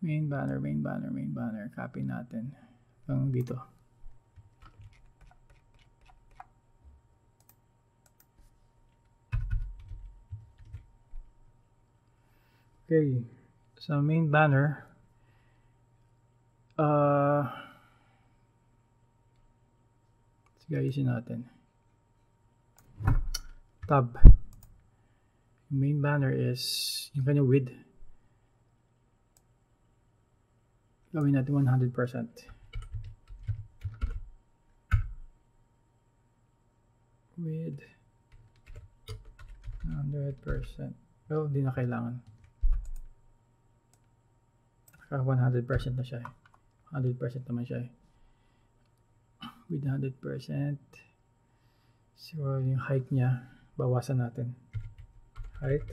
S1: Main banner, main banner, main banner. Copy natin. Hanggang dito. Okay. Sa main banner, Uh, sige, ayusin natin. Tab. Main banner is yung kanya width. Gawin natin 100%. Width. 100%. Well, hindi na kailangan. Naka 100% na siya eh. 100% naman siya eh. With 100%. So, yung height niya, bawasan natin. Height.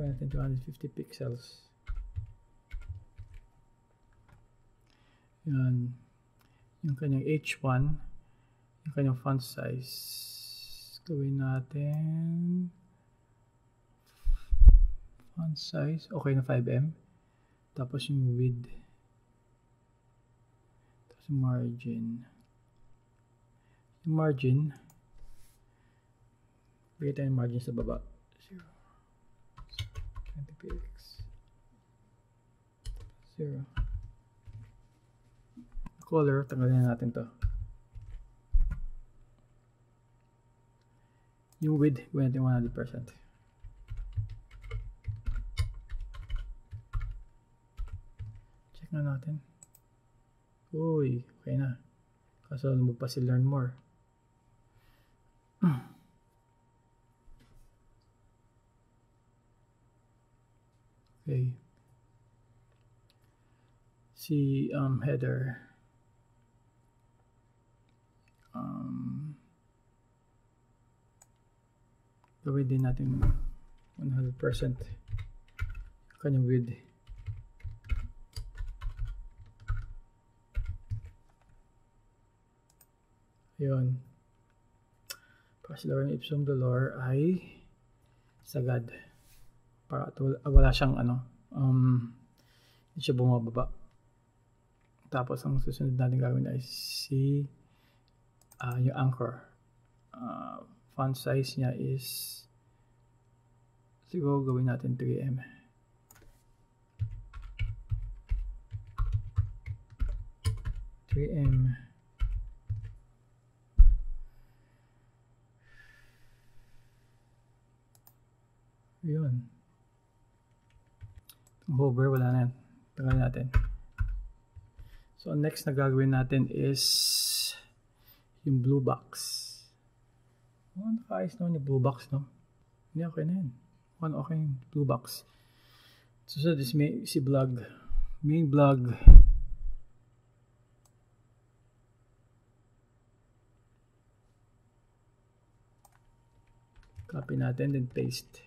S1: Gawin natin 250 pixels. Yan. Yung kanyang H1. Yung kanyang font size. Gawin natin font size. Okay na 5M. Tapos yung width. Tapos yung margin. Yung margin. Bigay tayo margin sa baba. 0. 20 px. 0. Color, tanggalin na natin to. Yung width, gawin natin 100%. Check na natin. Uy, okay na. Kaso lumag pa si learn more. Okay. Si um, header. Um, gawin din natin 100% kanyang width. Ayun. Para sila ng ipsum dolor ay sagad. Para wala, siyang ano, um, hindi siya bumababa. Tapos ang susunod natin gawin ay si uh, yung anchor. Uh, font size niya is siguro gawin natin 3M. Three M. Yun. Hover, wala na yan. Tagal natin. So, next na gagawin natin is yung blue box. Oh, nakaayos naman yung blue box, no? Hindi, okay na yan. Okay, okay yung blue box. So, so this may, si vlog. Main vlog. Copy natin, then paste.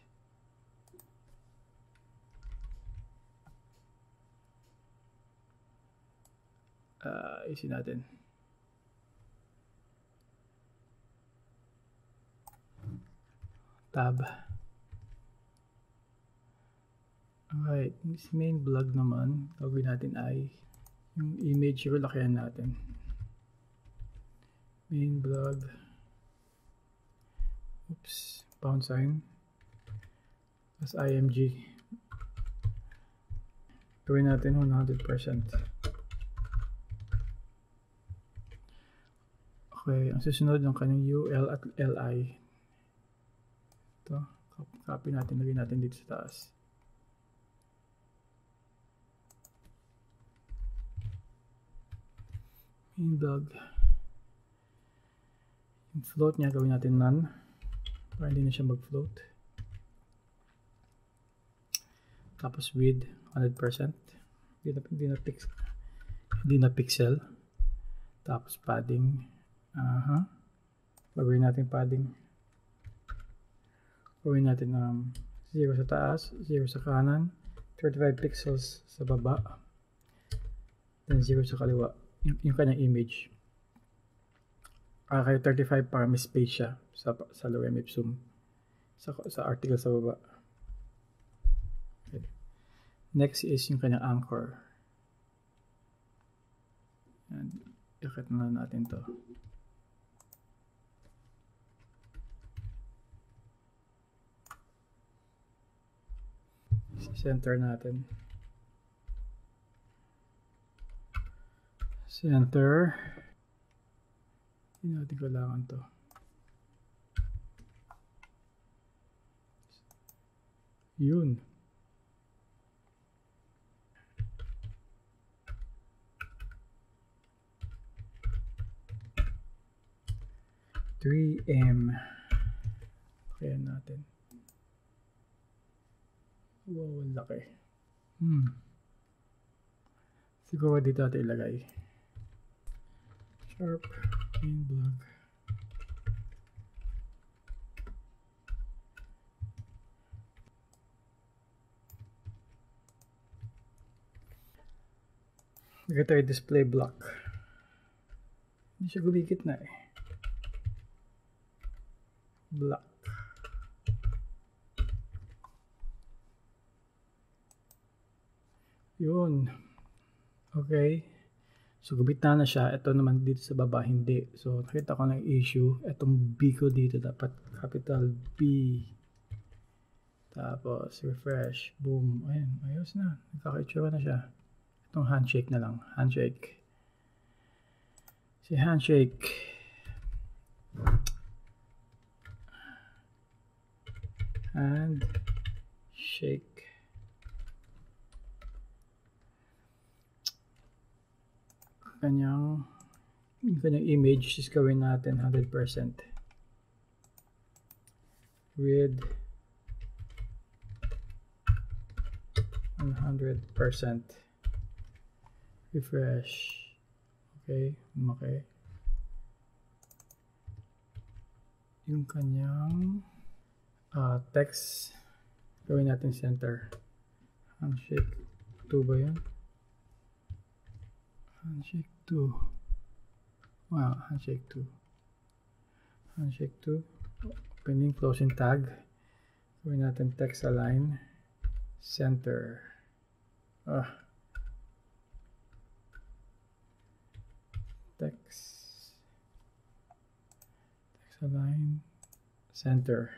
S1: Uh, isin natin. Tab. Alright, this main blog naman, gagawin natin ay yung image ko lakihan natin. Main blog. Oops, pound sign. As img. Gawin natin 100%. Okay, ang susunod ng kanyang UL at LI. Ito, copy natin, lagay natin dito sa taas. Main dog. Yung float niya, gawin natin none. Para hindi na siya mag-float. Tapos width, 100%. Hindi na, hindi na, pix, hindi na pixel. Tapos padding, Aha. Gawin natin padding. Gawin natin um, 0 sa taas, 0 sa kanan, 35 pixels sa baba, then 0 sa kaliwa. Yung, yung kanyang image. Ah, kaya 35 para may space siya sa, sa lorem ipsum. Sa, sa article sa baba. Next is yung kanyang anchor. And, ikot na natin to. Center natin. Center. Hindi natin kailangan to. Yun. Three M. Kaya natin Wow, ang laki. Hmm. Siguro dito natin ilagay. Sharp main block. Lagay tayo display block. Hindi siya gumikit na eh. Block. Yun. Okay. So, gubit na siya. Ito naman dito sa baba, hindi. So, nakita ko ng issue. Itong B ko dito dapat capital B. Tapos, refresh. Boom. Ayan, ayos na. Nagkakaitsura na siya. Itong handshake na lang. Handshake. Si handshake. And Kanyang yung kanyang image is gawin natin 100% with 100% refresh. Okay okay yung kanyang uh, text gawin natin center. Handshake 2 ba yun handshake 2 wow handshake 2 handshake 2 opening closing tag. Gawin natin text align. Center. Ah. Text. Text align. Center.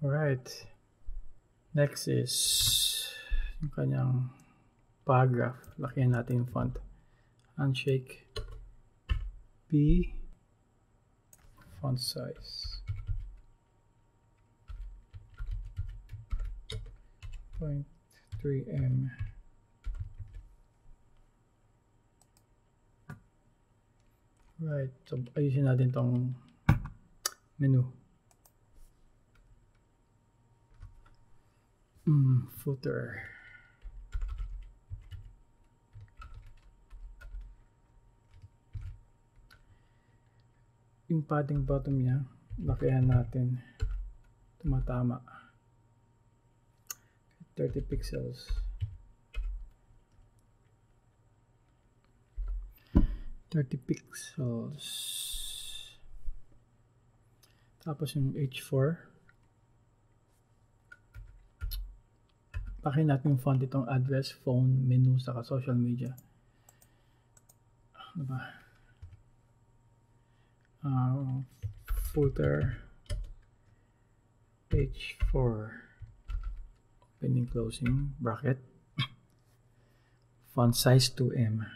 S1: Alright next is yung kanyang paragraph. Lakihan natin yung font. Handshake. B font size. 0.3 m. Right. So ayusin natin tong menu mm, footer yung padding bottom niya lakihan natin tumatama 30 pixels Thirty pixels. Tapos yung H4. Pakin natin yung font itong address, phone, menu, saka social media. Ano ba? Uh, footer H4 opening closing bracket font size 2M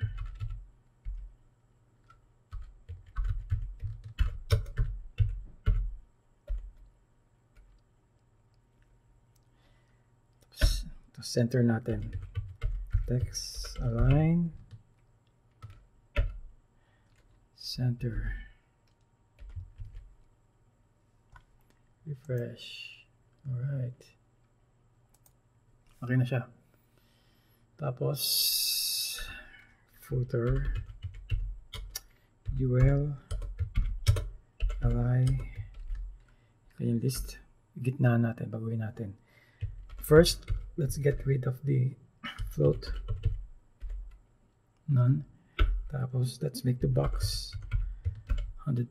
S1: center natin. Text align. Center. Refresh. Alright. Okay na siya. Tapos footer. UL ally kanyang list. Gitna natin baguhin natin. First let's get rid of the float. None. Tapos let's make the box 100%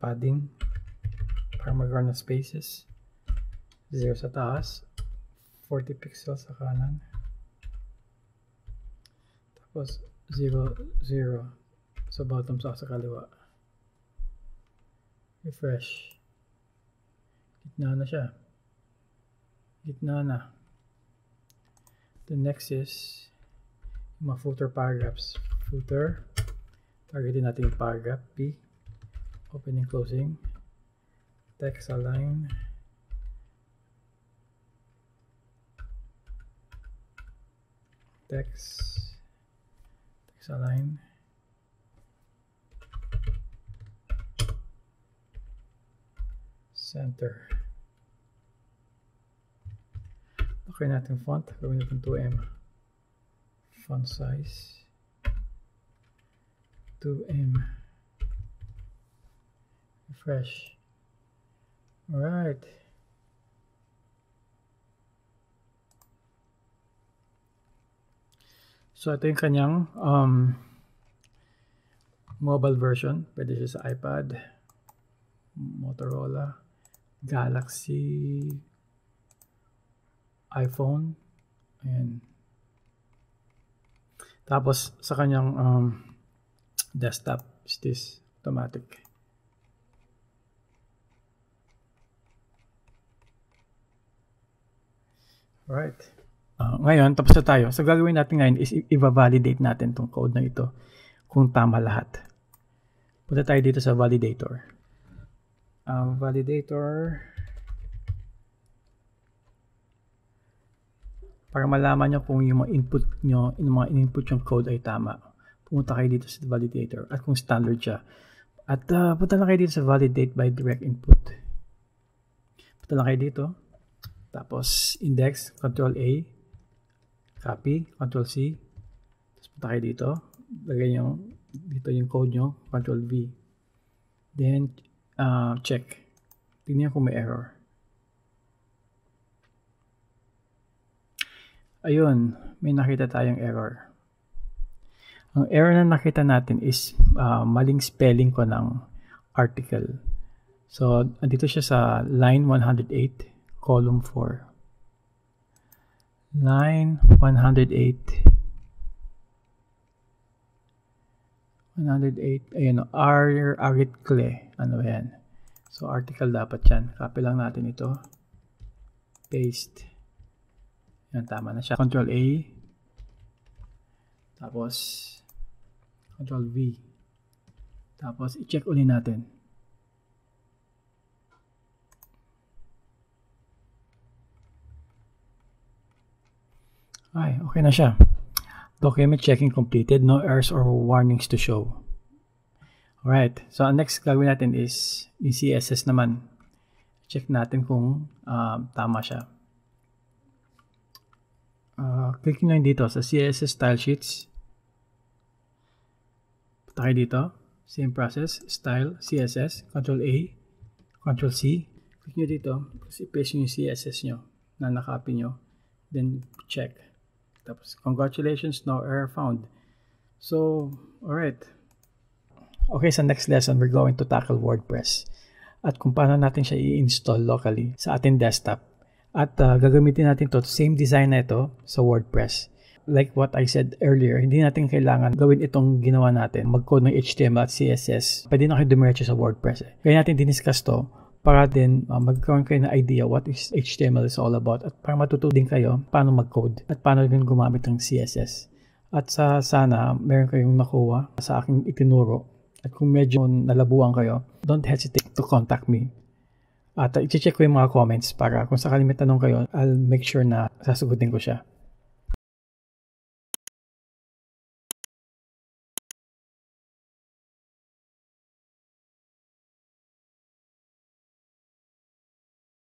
S1: padding. Para magkaroon spaces. 0 sa taas. 40 pixels sa kanan. Tapos 0 0 sa bottom sa sa refresh. Gitna na siya. Gitna na. The next is mga footer paragraphs. Footer. Targetin natin yung paragraph. P. Opening closing. Text align. Text. Text align center okay natin font gawin natin 2M font size 2M Refresh. Alright. So, ito yung kanyang um, mobile version. Pwede siya sa iPad, Motorola, Galaxy, iPhone. Ayan. Tapos, sa kanyang um, desktop is this automatic. Right. Uh, ngayon, tapos na tayo. So, gagawin natin ngayon is i-validate natin tong code na ito kung tama lahat. Punta tayo dito sa validator. Uh, validator. Para malaman nyo kung yung mga input nyo, yung mga input yung code ay tama. Pumunta kayo dito sa validator at kung standard siya. At uh, punta lang kayo dito sa validate by direct input. Punta lang kayo dito. Tapos index, control A, copy, control C. Tapos punta kayo dito. Lagay nyo dito yung code nyo, control V. Then, uh, check. Tingnan kung may error. Ayun, may nakita tayong error. Ang error na nakita natin is uh, maling spelling ko ng article. So, andito siya sa line 108, column 4. Line 108. 108. Ayun, R. Aritle. Ano yan? So, article dapat yan. Copy lang natin ito. Paste. Yan, tama na siya. Control A. Tapos, Control V. Tapos, i-check uli natin. Ay, okay na siya. Document checking completed. No errors or warnings to show. Alright. So, ang next gagawin natin is yung CSS naman. Check natin kung uh, tama siya. Uh, click nyo dito sa CSS style sheets. Punta dito. Same process. Style, CSS. Control A. Control C. Click nyo dito. Tapos i-paste yung CSS nyo na nakopy nyo. Then check. Tapos, congratulations, no error found. So, alright. Okay, sa next lesson, we're going to tackle WordPress at kung paano natin siya i-install locally sa ating desktop. At uh, gagamitin natin to same design na ito sa WordPress like what I said earlier, hindi natin kailangan gawin itong ginawa natin, mag-code ng HTML at CSS. Pwede na kayo dumiretso sa WordPress. Eh. Kaya natin diniscuss to para din uh, magkaroon kayo ng idea what is HTML is all about at para matuto din kayo paano mag-code at paano din gumamit ng CSS. At sa sana meron kayong nakuha sa aking itinuro at kung medyo nalabuan kayo, don't hesitate to contact me. At uh, i-check ko yung mga comments para kung sakali may tanong kayo, I'll make sure na sasagutin ko siya.